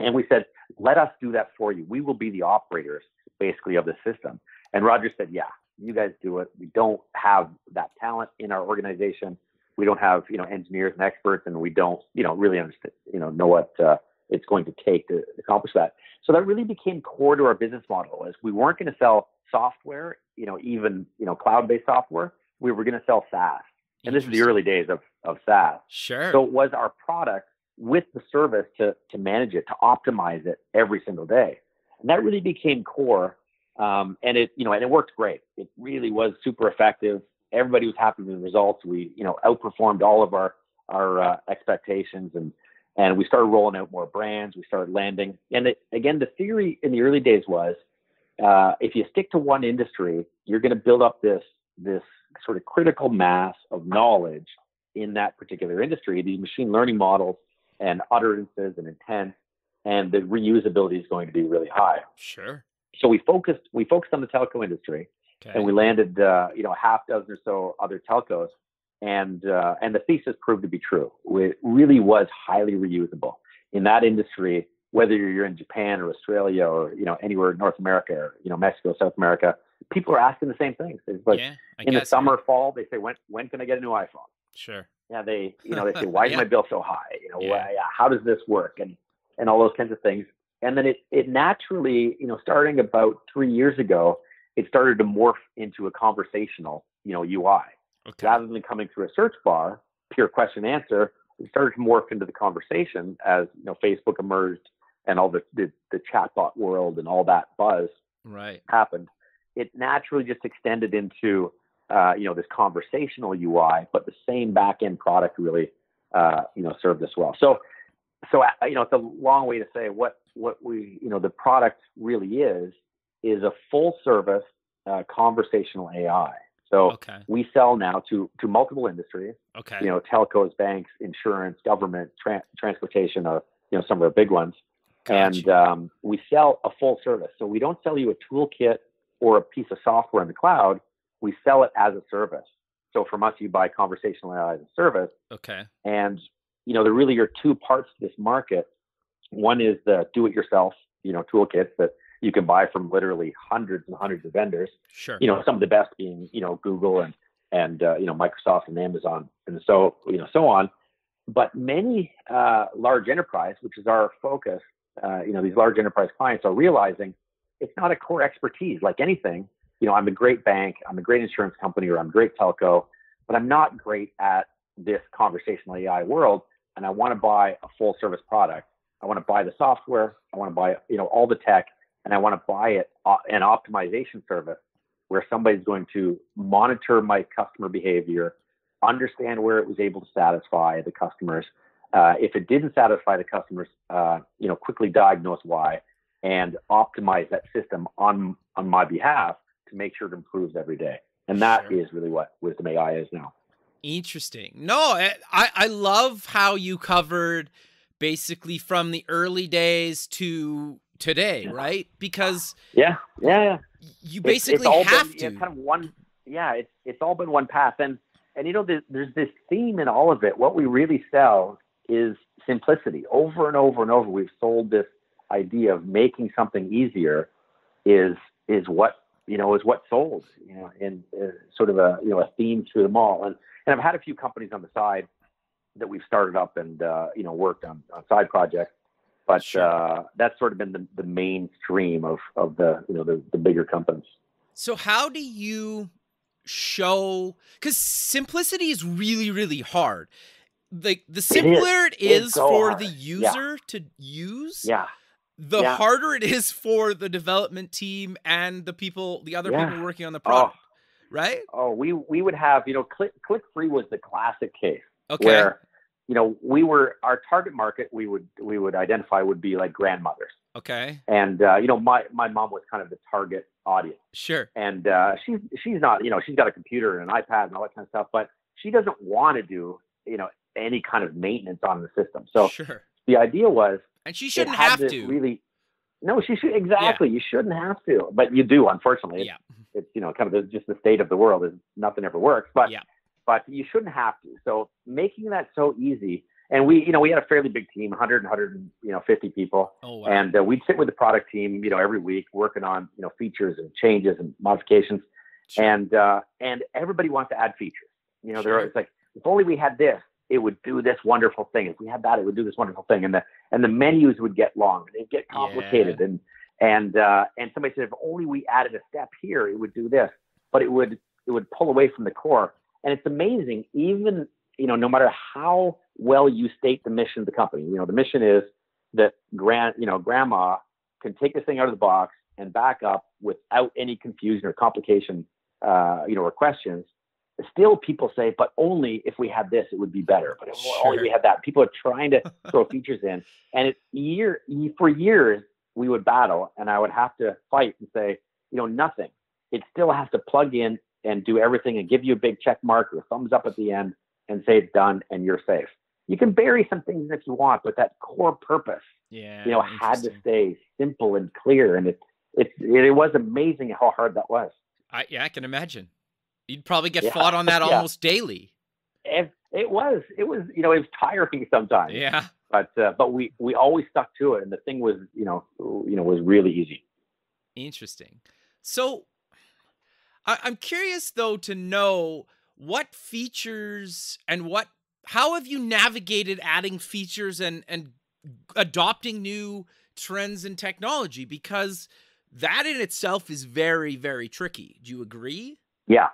And we said, let us do that for you. We will be the operators, basically, of the system. And Roger said, yeah, you guys do it. We don't have that talent in our organization. We don't have, you know, engineers and experts, and we don't, you know, really understand, you know, know what uh, it's going to take to accomplish that. So that really became core to our business model. Is we weren't going to sell software, you know, even you know, cloud-based software. We were going to sell SaaS, and this is the early days of of SaaS. Sure. So it was our product with the service to to manage it, to optimize it every single day, and that really became core. Um, and it you know and it worked great. It really was super effective. Everybody was happy with the results. We you know outperformed all of our our uh, expectations, and and we started rolling out more brands. We started landing. And it, again, the theory in the early days was uh, if you stick to one industry, you're going to build up this this sort of critical mass of knowledge in that particular industry. These machine learning models and utterances and intent, and the reusability is going to be really high. sure. So we focused we focused on the telco industry, okay. and we landed, uh, you know, a half dozen or so other telcos, and uh, and the thesis proved to be true. It really was highly reusable in that industry. Whether you're in Japan or Australia or you know anywhere in North America or you know Mexico, South America, people are asking the same things. It's like yeah, in the summer, fall, they say, "When when can I get a new iPhone?" Sure. Yeah, they you know they say, [LAUGHS] "Why is yeah. my bill so high?" You know, yeah. why, how does this work? And and all those kinds of things. And then it it naturally, you know, starting about three years ago, it started to morph into a conversational, you know, UI. Okay. Rather than coming through a search bar, pure question answer, it started to morph into the conversation as you know Facebook emerged and all the the, the chatbot world and all that buzz right happened. It naturally just extended into uh, you know this conversational UI, but the same back end product really uh, you know served us well. So so uh, you know it's a long way to say what what we you know the product really is is a full service uh, conversational AI. So okay. we sell now to to multiple industries. Okay. You know, telcos, banks, insurance, government, tra- transportation are you know some of the big ones. Gotcha. And um, we sell a full service. So we don't sell you a toolkit or a piece of software in the cloud. We sell it as a service. So from us, you buy conversational AI as a service. Okay. And you know, there really are two parts to this market. One is the do-it-yourself, you know, toolkits that you can buy from literally hundreds and hundreds of vendors. Sure. You know, some of the best being, you know, Google and and uh, you know Microsoft and Amazon and so you know so on. But many uh, large enterprise, which is our focus, uh, you know, these large enterprise clients are realizing it's not a core expertise like anything. You know, I'm a great bank, I'm a great insurance company, or I'm great telco, but I'm not great at this conversational AI world. And I want to buy a full service product. I want to buy the software. I want to buy, you know, all the tech and I want to buy it uh, an optimization service where somebody's going to monitor my customer behavior, understand where it was able to satisfy the customers. Uh, if it didn't satisfy the customers, uh, you know, quickly diagnose why and optimize that system on on my behalf to make sure it improves every day. And that sure. is really what Wysdom AI is now. Interesting. No, I I love how you covered basically from the early days to today, yeah. right? Because yeah, yeah, you basically it's, it's have been, to kind of one. Yeah, it's it's all been one path, and and you know there's, there's this theme in all of it. What we really sell is simplicity. Over and over and over, we've sold this idea of making something easier is is what you know is what sold. You know, and uh, sort of a you know a theme through them all. And and I've had a few companies on the side that we've started up and uh, you know worked on, on side projects but sure. uh, that's sort of been the, the mainstream of, of the you know the, the bigger companies. So how do you show? Because simplicity is really really hard. Like the simpler it is, it is so for hard. the user yeah. to use. Yeah. The yeah. harder it is for the development team and the people, the other yeah. people working on the product, oh. right? Oh, we we would have you know click click free was the classic case okay. where you know, we were our target market. We would we would identify would be like grandmothers. Okay. And uh, you know, my my mom was kind of the target audience. Sure. And uh, she's she's not you know she's got a computer and an iPad and all that kind of stuff, but she doesn't want to do you know any kind of maintenance on the system. So sure. the idea was, and she shouldn't have to really. No, she should exactly. Yeah. You shouldn't have to, but you do. Unfortunately, yeah. It's, you know kind of the, just the state of the world is nothing ever works. But yeah but you shouldn't have to. So making that so easy, and we, you know, we had a fairly big team, 100, 100, you know, 50 people, oh, wow. and uh, we'd sit with the product team, you know, every week working on, you know, features and changes and modifications, sure. and uh, and everybody wants to add features. You know, sure. there it's like if only we had this, it would do this wonderful thing. If we had that, it would do this wonderful thing, and the and the menus would get long, they'd get complicated, yeah. and and uh, and somebody said if only we added a step here, it would do this, but it would it would pull away from the core. And it's amazing, even, you know, no matter how well you state the mission of the company, you know, the mission is that grand, you know, grandma can take this thing out of the box and back up without any confusion or complication, uh, you know, or questions. Still, people say, but only if we had this, it would be better. But sure. only if we had that. People are trying to [LAUGHS] throw features in, and it's year for years we would battle, and I would have to fight and say, you know, nothing. It still has to plug in and do everything and give you a big check mark or thumbs up at the end and say it's done and you're safe. You can bury some things if you want, but that core purpose, yeah, you know, had to stay simple and clear. And it, it, it was amazing how hard that was. I yeah, I can imagine. You'd probably get Yeah. fought on that [LAUGHS] Yeah. almost daily. And it was, it was, you know, it was tiring sometimes. Yeah. But uh, but we we always stuck to it, and the thing was, you know, you know, was really easy. Interesting. So I, I'm curious though to know what features and what how have you navigated adding features and and adopting new trends in technology because that in itself is very very tricky. Do you agree? Yeah,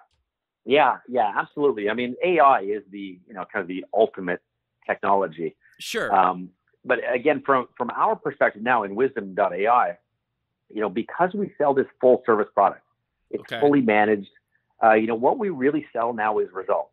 yeah, yeah, absolutely. I mean, AI is the you know kind of the ultimate technology. Sure. Um, but again, from from our perspective now in Wysdom.ai, you know, because we sell this full service product, it's Okay. fully managed. Uh, you know, what we really sell now is results.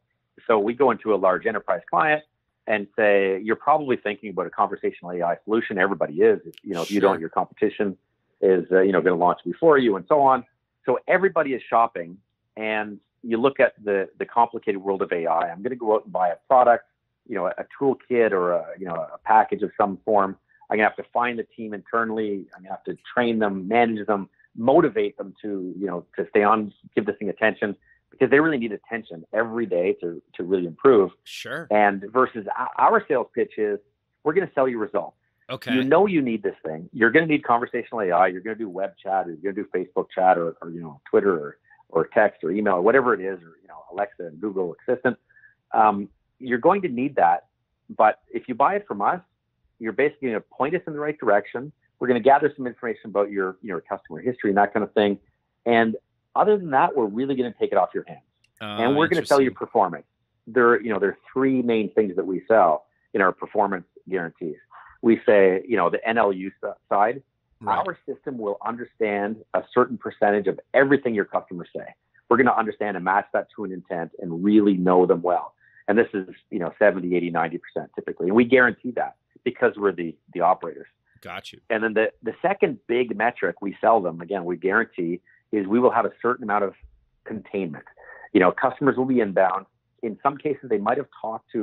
So we go into a large enterprise client and say, you're probably thinking about a conversational AI solution. Everybody is. If, you know, if you Sure. don't, your competition is uh, you know going to launch before you and so on. So everybody is shopping, and you look at the the complicated world of AI. I'm going to go out and buy a product you know, a toolkit or a, you know, a package of some form. I'm gonna have to find the team internally. I'm gonna have to train them, manage them, motivate them to, you know, to stay on, give this thing attention because they really need attention every day to, to really improve. sure. And versus our sales pitch is, we're gonna sell you results. Okay. You know you need this thing. You're gonna need conversational AI. You're gonna do web chat, or you're gonna do Facebook chat, or, or you know, Twitter, or, or text, or email, or whatever it is, or you know, Alexa and Google Assistant. Um, you're going to need that. But if you buy it from us, you're basically going to point us in the right direction. We're going to gather some information about your, your customer history and that kind of thing. And other than that, we're really going to take it off your hands. and Uh, we're going to sell you performance. There, you know, there are three main things that we sell in our performance guarantees. We say, you know, the NLU side, Right. our system will understand a certain percentage of everything your customers say. We're going to understand and match that to an intent and really know them well. And this is, you know, 70, 80, 90% typically. And we guarantee that because we're the, the operators. Got you. And then the, the second big metric we sell them, again, we guarantee, is we will have a certain amount of containment. You know, customers will be inbound. In some cases, they might have talked to,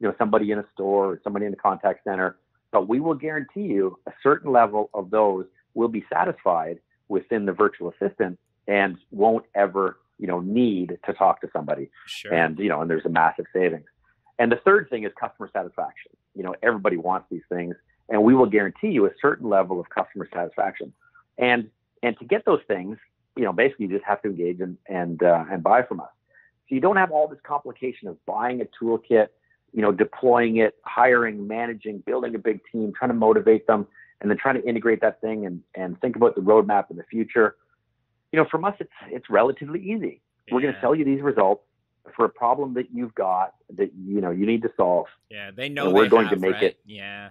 you know, somebody in a store or somebody in a contact center, but we will guarantee you a certain level of those will be satisfied within the virtual assistant and won't ever, you know, need to talk to somebody Sure. and you know and there's a massive savings and the third thing is customer satisfaction you know everybody wants these things and we will guarantee you a certain level of customer satisfaction and and to get those things you know basically you just have to engage and and uh, and buy from us so you don't have all this complication of buying a toolkit you know deploying it hiring managing building a big team trying to motivate them and then trying to integrate that thing and and think about the roadmap in the future you know from us it's it's relatively easy we're going to sell you these results for a problem that you've got that you know you need to solve. Yeah, they know we're they going to make right? it- Yeah.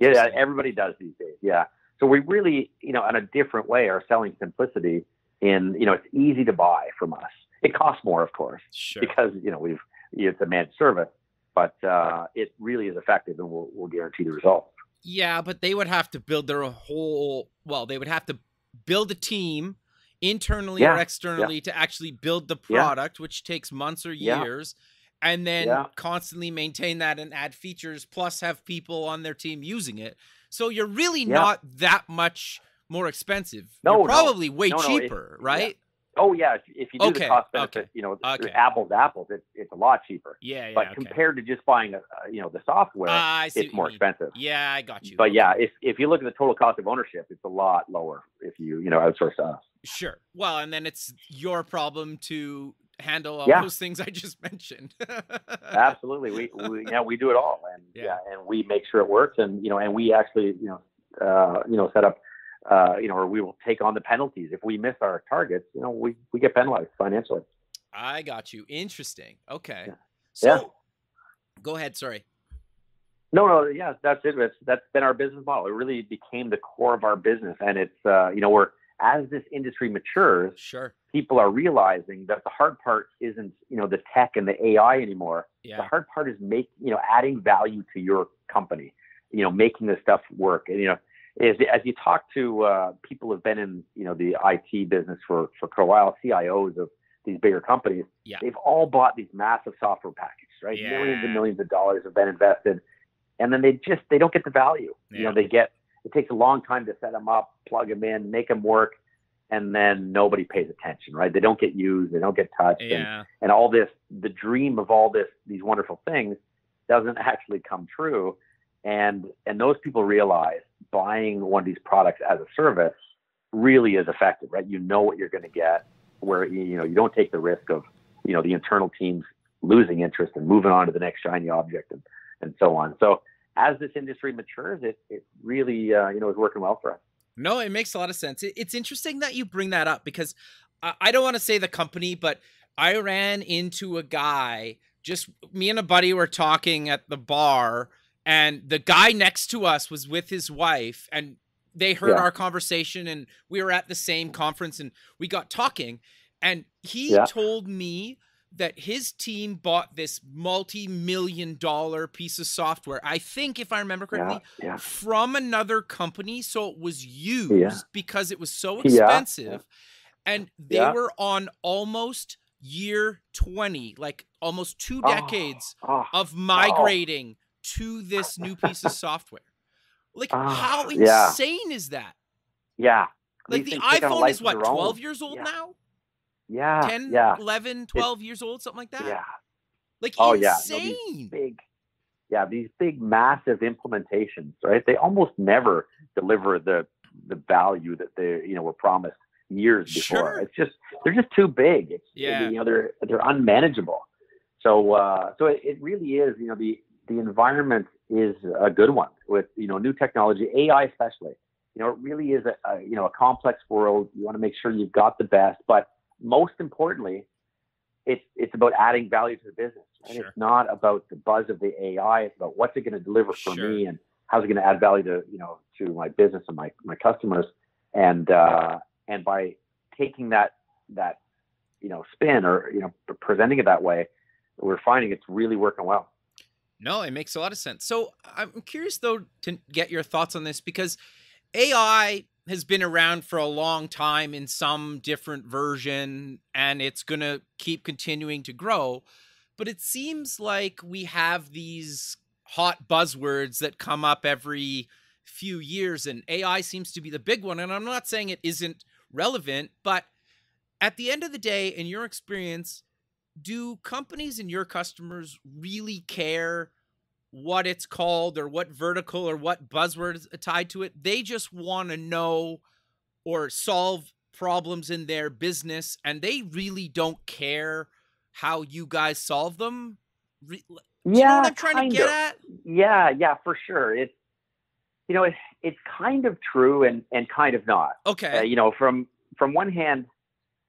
Yeah, everybody does these days. Yeah. So we really, you know, in a different way, are selling simplicity. In you know, it's easy to buy from us. It costs more, of course, Sure. because you know we've it's a managed service, but uh, it really is effective, and we'll, we'll guarantee the results. Yeah, but they would have to build their whole. Well, they would have to build a team internally or Yeah, externally to actually build the Yeah. product, which takes months or Yeah. years, and then Yeah. constantly maintain that and add features, plus have people on their team using it. So you're really Yeah. not that much more expensive. No, you're no. probably way No, no, it- cheaper, right? Oh yeah, if, if you do Okay, the cost benefit, okay, you know, okay. apples to apples, it's it's a lot cheaper. Yeah, yeah. but compared to just buying, a, you know, the software, ah, see it's more expensive. Yeah, I got you. But yeah, if, if you look at the total cost of ownership, it's a lot lower if you you know outsource to us. Sure. Well, and then it's your problem to handle all Yeah. those things I just [LAUGHS] mentioned. Absolutely, we, we [LAUGHS] yeah we do it all, and Yeah. yeah. and we make sure it works, and you know, and we actually you know uh, you know set up. Uh, you know, or we will take on the penalties if we miss our targets. You know, we, we get penalized financially. I got you. Interesting. Okay. Yeah. So Yeah. go ahead. Sorry. No, no, yeah, that's it. It's, that's been our business model. It really became the core of our business, and it's uh, you know, we're as this industry matures, Sure. people are realizing that the hard part isn't you know the tech and the AI anymore. Yeah. The hard part is make you know adding value to your company, you know, making this stuff work. And you know, as, as you talk to uh, people who've been in you know the IT business for for a while, CIOs of these bigger companies, Yeah. they've all bought these massive software packages, right? Yeah. Millions and millions of dollars have been invested, and then they just they don't get the value. Yeah. You know, they get it takes a long time to set them up, plug them in, make them work. and then nobody pays attention, right? They don't get used, they don't get touched, Yeah. and, and all this, the dream of all this, these wonderful things, doesn't [LAUGHS] actually come true, and and those people realize buying one of these products as a service really is effective, right? You know what you're going to get, where you you know you don't take the risk of you know the internal teams losing interest and moving on to the next shiny object and and so on. So as this industry matures, it it really uh, you know is working well for us. No, it makes a lot of sense. It's interesting that you bring that up because I, don't want to say the company, but I ran into a guy. Just me and a buddy were talking at the bar, and the guy next to us was with his wife, and they heard Yeah. our conversation, and we were at the same conference, and we got talking, and he Yeah. told me that his team bought this multi-million dollar piece of software. I think, if I remember correctly, Yeah, yeah. from another company so it was used because it was so Yeah, expensive and they Yeah. were on almost year 20 like almost two decades oh, of migrating to this new piece of software [LAUGHS] like Ah, how yeah. insane is that yeah. like These the things take on a iphone is what their own. 12 years old Yeah. now Yeah, 10 yeah, 11 12 years old something like that? Yeah. like Oh, yeah. Insane these big yeah these big massive implementations right? They almost never deliver the the value that they you know were promised years before. Sure. it's just they're just too big. It's Yeah. you know they're they're unmanageable. So uh so it, it really is you know the the environment is a good one with you know new technology ai especially. You know it really is a, a you know a complex world. You want to make sure you've got the best but most importantly it's it's about adding value to the business. Right? Sure. It's not about the buzz of the AI. It's about what's it going to deliver for Sure. me and how's it going to add value to you know to my business and my my customers. And uh, and by taking that that you know spin or you know presenting it that way, we're finding it's really working well. No, it makes a lot of sense. So I'm curious though to get your thoughts on this because AI has been around for a long time in some different version and it's going to keep continuing to grow. But it seems like we have these hot buzzwords that come up every few years and AI seems to be the big one and I'm not saying it isn't relevant, but at the end of the day in your experience do companies and your customers really care what it's called or what vertical or what buzzword is tied to it? They just want to know or solve problems in their business and they really don't care how you guys solve them. Re- do you know what I'm trying to get of. at? Yeah, yeah, for sure. It's you know, it, it's kind of true and and kind of not. Okay. Uh, you know, from from one hand,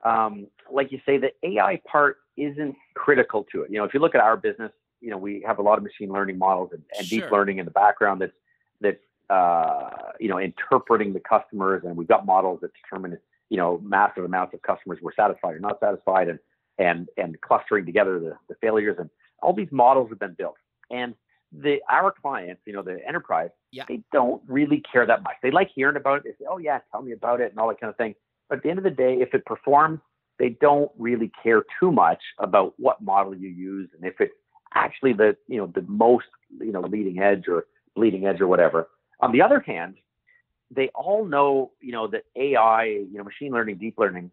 um, like you say, the AI part isn't critical to it. You know, if you look at our business, you know, we have a lot of machine learning models and, and Sure. deep learning in the background that's that's uh, you know interpreting the customers, and we've got models that determine you know massive amounts of customers were satisfied or not satisfied, and and and clustering together the, the failures, and all these models have been built, and the our clients, you know, the enterprise, Yeah. they don't really care that much. They like hearing about it. They say, "Oh yeah, tell me about it," and all that kind of thing. But at the end of the day, if it performs, they don't really care too much about what model you use and if it's actually the you know the most you know leading edge or bleeding edge or whatever. On the other hand, they all know you know that AI, you know, machine learning, deep learning,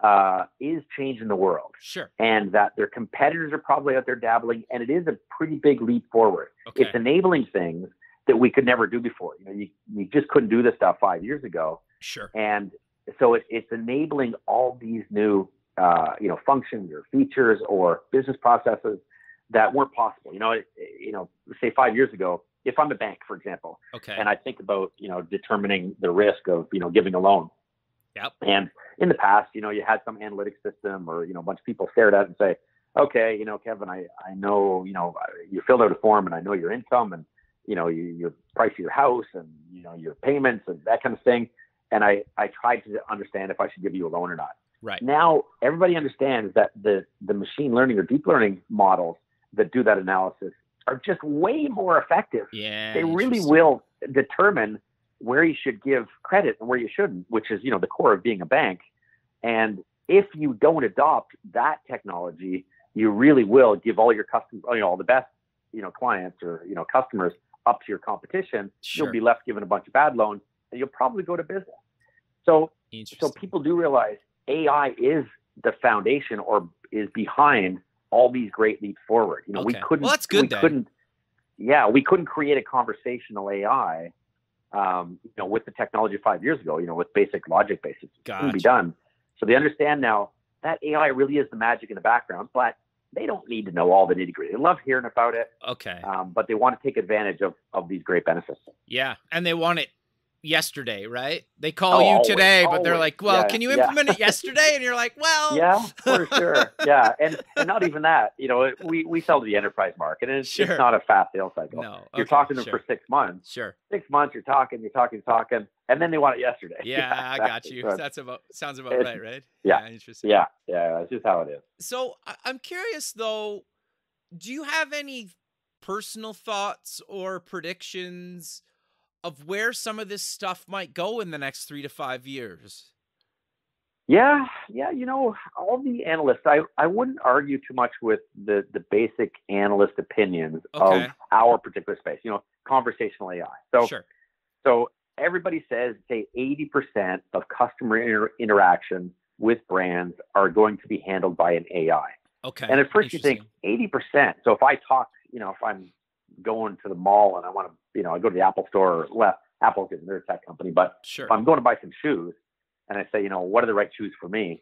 uh, is changing the world, Sure. and that their competitors are probably out there dabbling, and it is a pretty big leap forward. Okay. It's enabling things that we could never do before. You know, you, you just couldn't do this stuff five years ago Sure. and so it, it's enabling all these new uh, you know functions or features or business processes that weren't possible you know it, you know say five years ago if i'm a bank for example Okay. and i think about you know determining the risk of you know giving a loan Yep. and in the past you know you had some analytic system or you know a bunch of people stared at it and say okay you know kevin i i know you know you filled out a form and i know your income and you know you, your price of your house and you know your payments and that kind of thing and I, I tried to understand if I should give you a loan or not. right. Now everybody understands that the, the machine learning or deep learning models that do that analysis are just way more effective. Yeah. They really will determine where you should give credit and where you shouldn't, which is, you know, the core of being a bank. And if you don't adopt that technology, you really will give all your customers, you know, all the best, you know, clients or, you know, customers up to your competition. Sure. You'll be left given a bunch of bad loans and you'll probably go to business. So so people do realize AI is the foundation or is behind all these great leaps forward. You know, we couldn't Well, that's good we then. couldn't yeah, we couldn't create a conversational AI um, you know, with the technology five years ago, you know, with basic logic basis. It couldn't be done. So they understand now that AI really is the magic in the background, but they don't need to know all the nitty gritty. They love hearing about it, okay. um, but they want to take advantage of, of these great benefits. Yeah, and they want it yesterday, right? They call Oh, you always, today, but they're like, "Well, Yeah, can you yeah. implement it yesterday?" And you're like, "Well, Yeah, for [LAUGHS] sure. Yeah, and, and not even that. You know, we, we sell to the enterprise market, and it's, Sure. it's not a fast sales cycle. no." You're talking to them sure, for six months. sure. Six months, you're talking, you're talking, talking, and then they want it yesterday. [LAUGHS] Yeah, I got you. So, That's about sounds about right, right? yeah, interesting. yeah, yeah. That's just how it is. So I'm curious though, do you have any personal thoughts or predictions of where some of this stuff might go in the next three to five years? Yeah, yeah. You know, all the analysts, I, I wouldn't argue too much with the, the basic analyst opinions Okay. of our particular space, you know, conversational AI. So, sure. so everybody says, say, 80% of customer inter- interaction with brands are going to be handled by an AI. Okay. And at first you think 80%. So if I talk, you know, if I'm going to the mall and I want to, you know, I go to the Apple store, or well, Apple isn't they're a tech company, but sure. if I'm going to buy some shoes and I say, you know, what are the right shoes for me?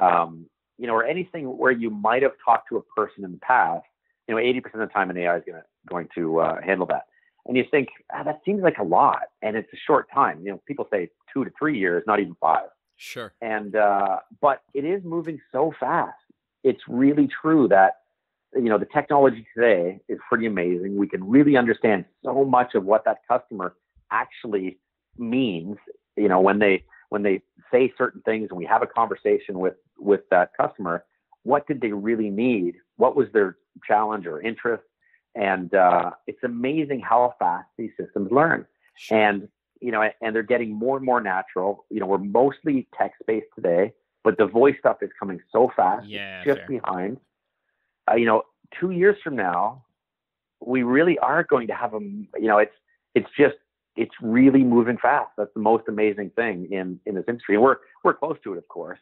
Um, you know, or anything where you might have talked to a person in the past, you know, 80% of the time an AI is going to, going to uh, handle that. And you think, ah, that seems like a lot. And it's a short time. You know, people say two to three years, not even five Sure. and uh, but it is moving so fast. It's really true that you know the technology today is pretty amazing. We can really understand so much of what that customer actually means. You know when they when they say certain things and we have a conversation with with that customer, what did they really need? What was their challenge or interest? And uh, it's amazing how fast these systems learn Sure. and you know and they're getting more and more natural you know we're mostly text based today but the voice stuff is coming so fast yeah. just fair. behind uh, you know two years from now we really are going to have a you know it's it's just it's really moving fast that's the most amazing thing in in this industry and we're we're close to it of course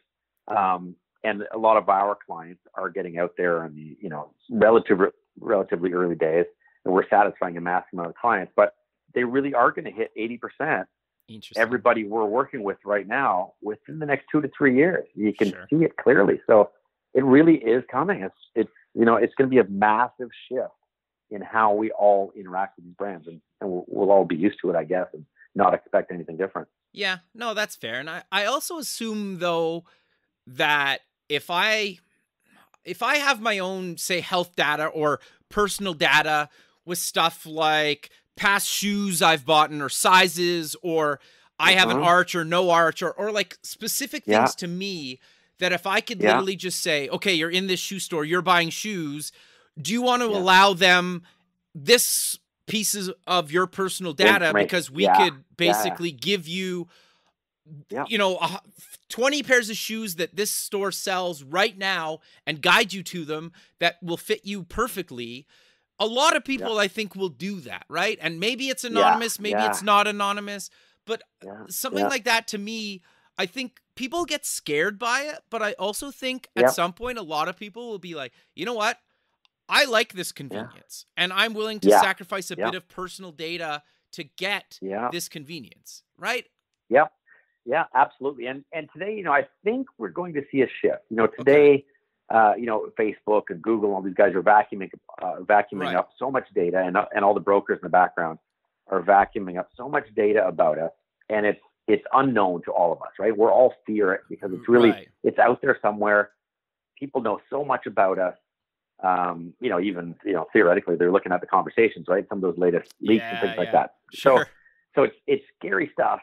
um, and a lot of our clients are getting out there in the you know relative relatively early days and we're satisfying a massive amount of clients but they really are going to hit 80% Interesting. everybody we're working with right now within the next two to three years. You can Sure. see it clearly. So it really is coming. It's it's you know it's going to be a massive shift in how we all interact with these brands, and, and we'll, we'll all be used to it, I guess, and not expect anything different. Yeah, no, that's fair. And I, I also assume though that if I if I have my own say health data or personal data with stuff like past shoes I've bought and or sizes or I have an Mhm. arch or no arch or or like specific things Yeah. to me that if I could Yeah. literally just say, okay, you're in this shoe store, you're buying shoes, do you want to Yeah. allow them this pieces of your personal data Information. because we Yeah. could basically give you you know, a 20 pairs of shoes that this store sells right now and guide you to them that will fit you perfectly. A lot of people, I think, will do that, right? And maybe it's anonymous, maybe it's not anonymous, but something like that to me, I think people get scared by it, but I also think at some point a lot of people will be like, you know what? I like this convenience and I'm willing to Yeah. sacrifice a Yeah. bit of personal data to get yeah. this convenience, right? Yeah. Yeah, absolutely. And and today, you know, I think we're going to see a shift. You know, today, uh, you know, Facebook and Google, all these guys are vacuuming uh, vacuuming Right. up so much data, and and all the brokers in the background are vacuuming up so much data about us, and it's it's unknown to all of us, right? We're all fear it because it's really Right. it's out there somewhere. People know so much about us. Um, you know, even you know, theoretically, they're looking at the conversations, right? Some of those latest leaks and Yeah, things like yeah. that. So Sure. so it's it's scary stuff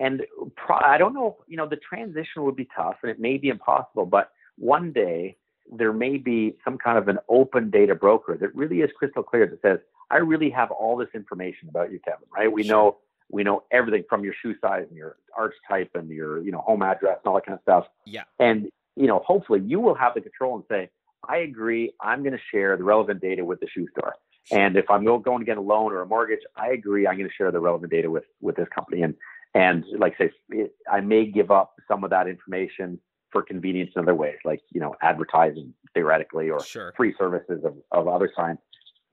and pro- i don't know you know the transition would be tough and it may be impossible but one day there may be some kind of an open data broker that really is crystal clear that says i really have all this information about you kevin right we Sure. know we know everything from your shoe size and your arch type and your you know home address and all that kind of stuff Yeah. and you know hopefully you will have the control and say i agree i'm going to share the relevant data with the shoe store and if I'm going to get a loan or a mortgage, I agree I'm going to share the relevant data with with this company. And And like say, I may give up some of that information for convenience in other ways, like you know, advertising theoretically or Sure. free services of, of other kinds.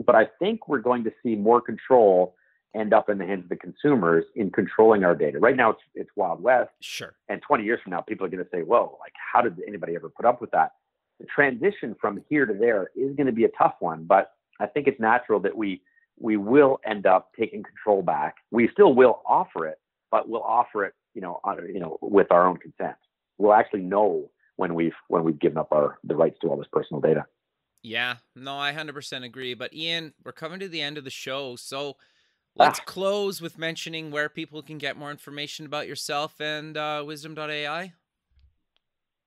But I think we're going to see more control end up in the hands of the consumers in controlling our data. Right now, it's it's wild west, Sure. and 20 years from now, people are going to say, "Whoa, like how did anybody ever put up with that?" The transition from here to there is going to be a tough one, but I think it's natural that we we will end up taking control back. We still will offer it, but we'll offer it, you know, on, you know, with our own consent. We'll actually know when we've when we've given up our the rights to all this personal data. Yeah, no, I 100% agree. But Ian, we're coming to the end of the show. So let's Ah. close with mentioning where people can get more information about yourself and uh, wysdom.ai.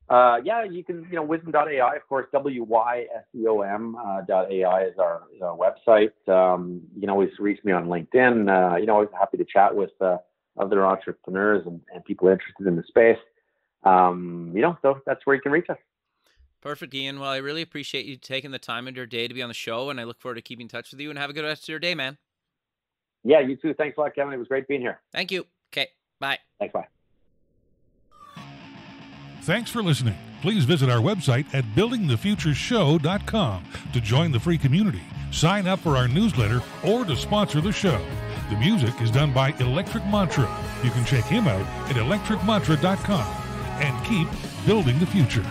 Uh, yeah, you can, you know, wysdom.ai, of course, W-Y-S-D-O-M uh, dot AI is our, is our website. Um, you can always reach me on LinkedIn. Uh, you know, always happy to chat with uh, other entrepreneurs and, and people interested in the space. Um, you know, so that's where you can reach us. Perfect, Ian. Well, I really appreciate you taking the time in your day to be on the show, and I look forward to keeping in touch with you. And have a good rest of your day, man. Yeah, you too. Thanks a lot, Kevin. It was great being here. Thank you. Okay, bye. Thanks. Bye. Thanks for listening. Please visit our website at buildingthefutureshow.com to join the free community, sign up for our newsletter, or to sponsor the show. The music is done by Electric Mantra. You can check him out at electricmantra.com and keep building the future.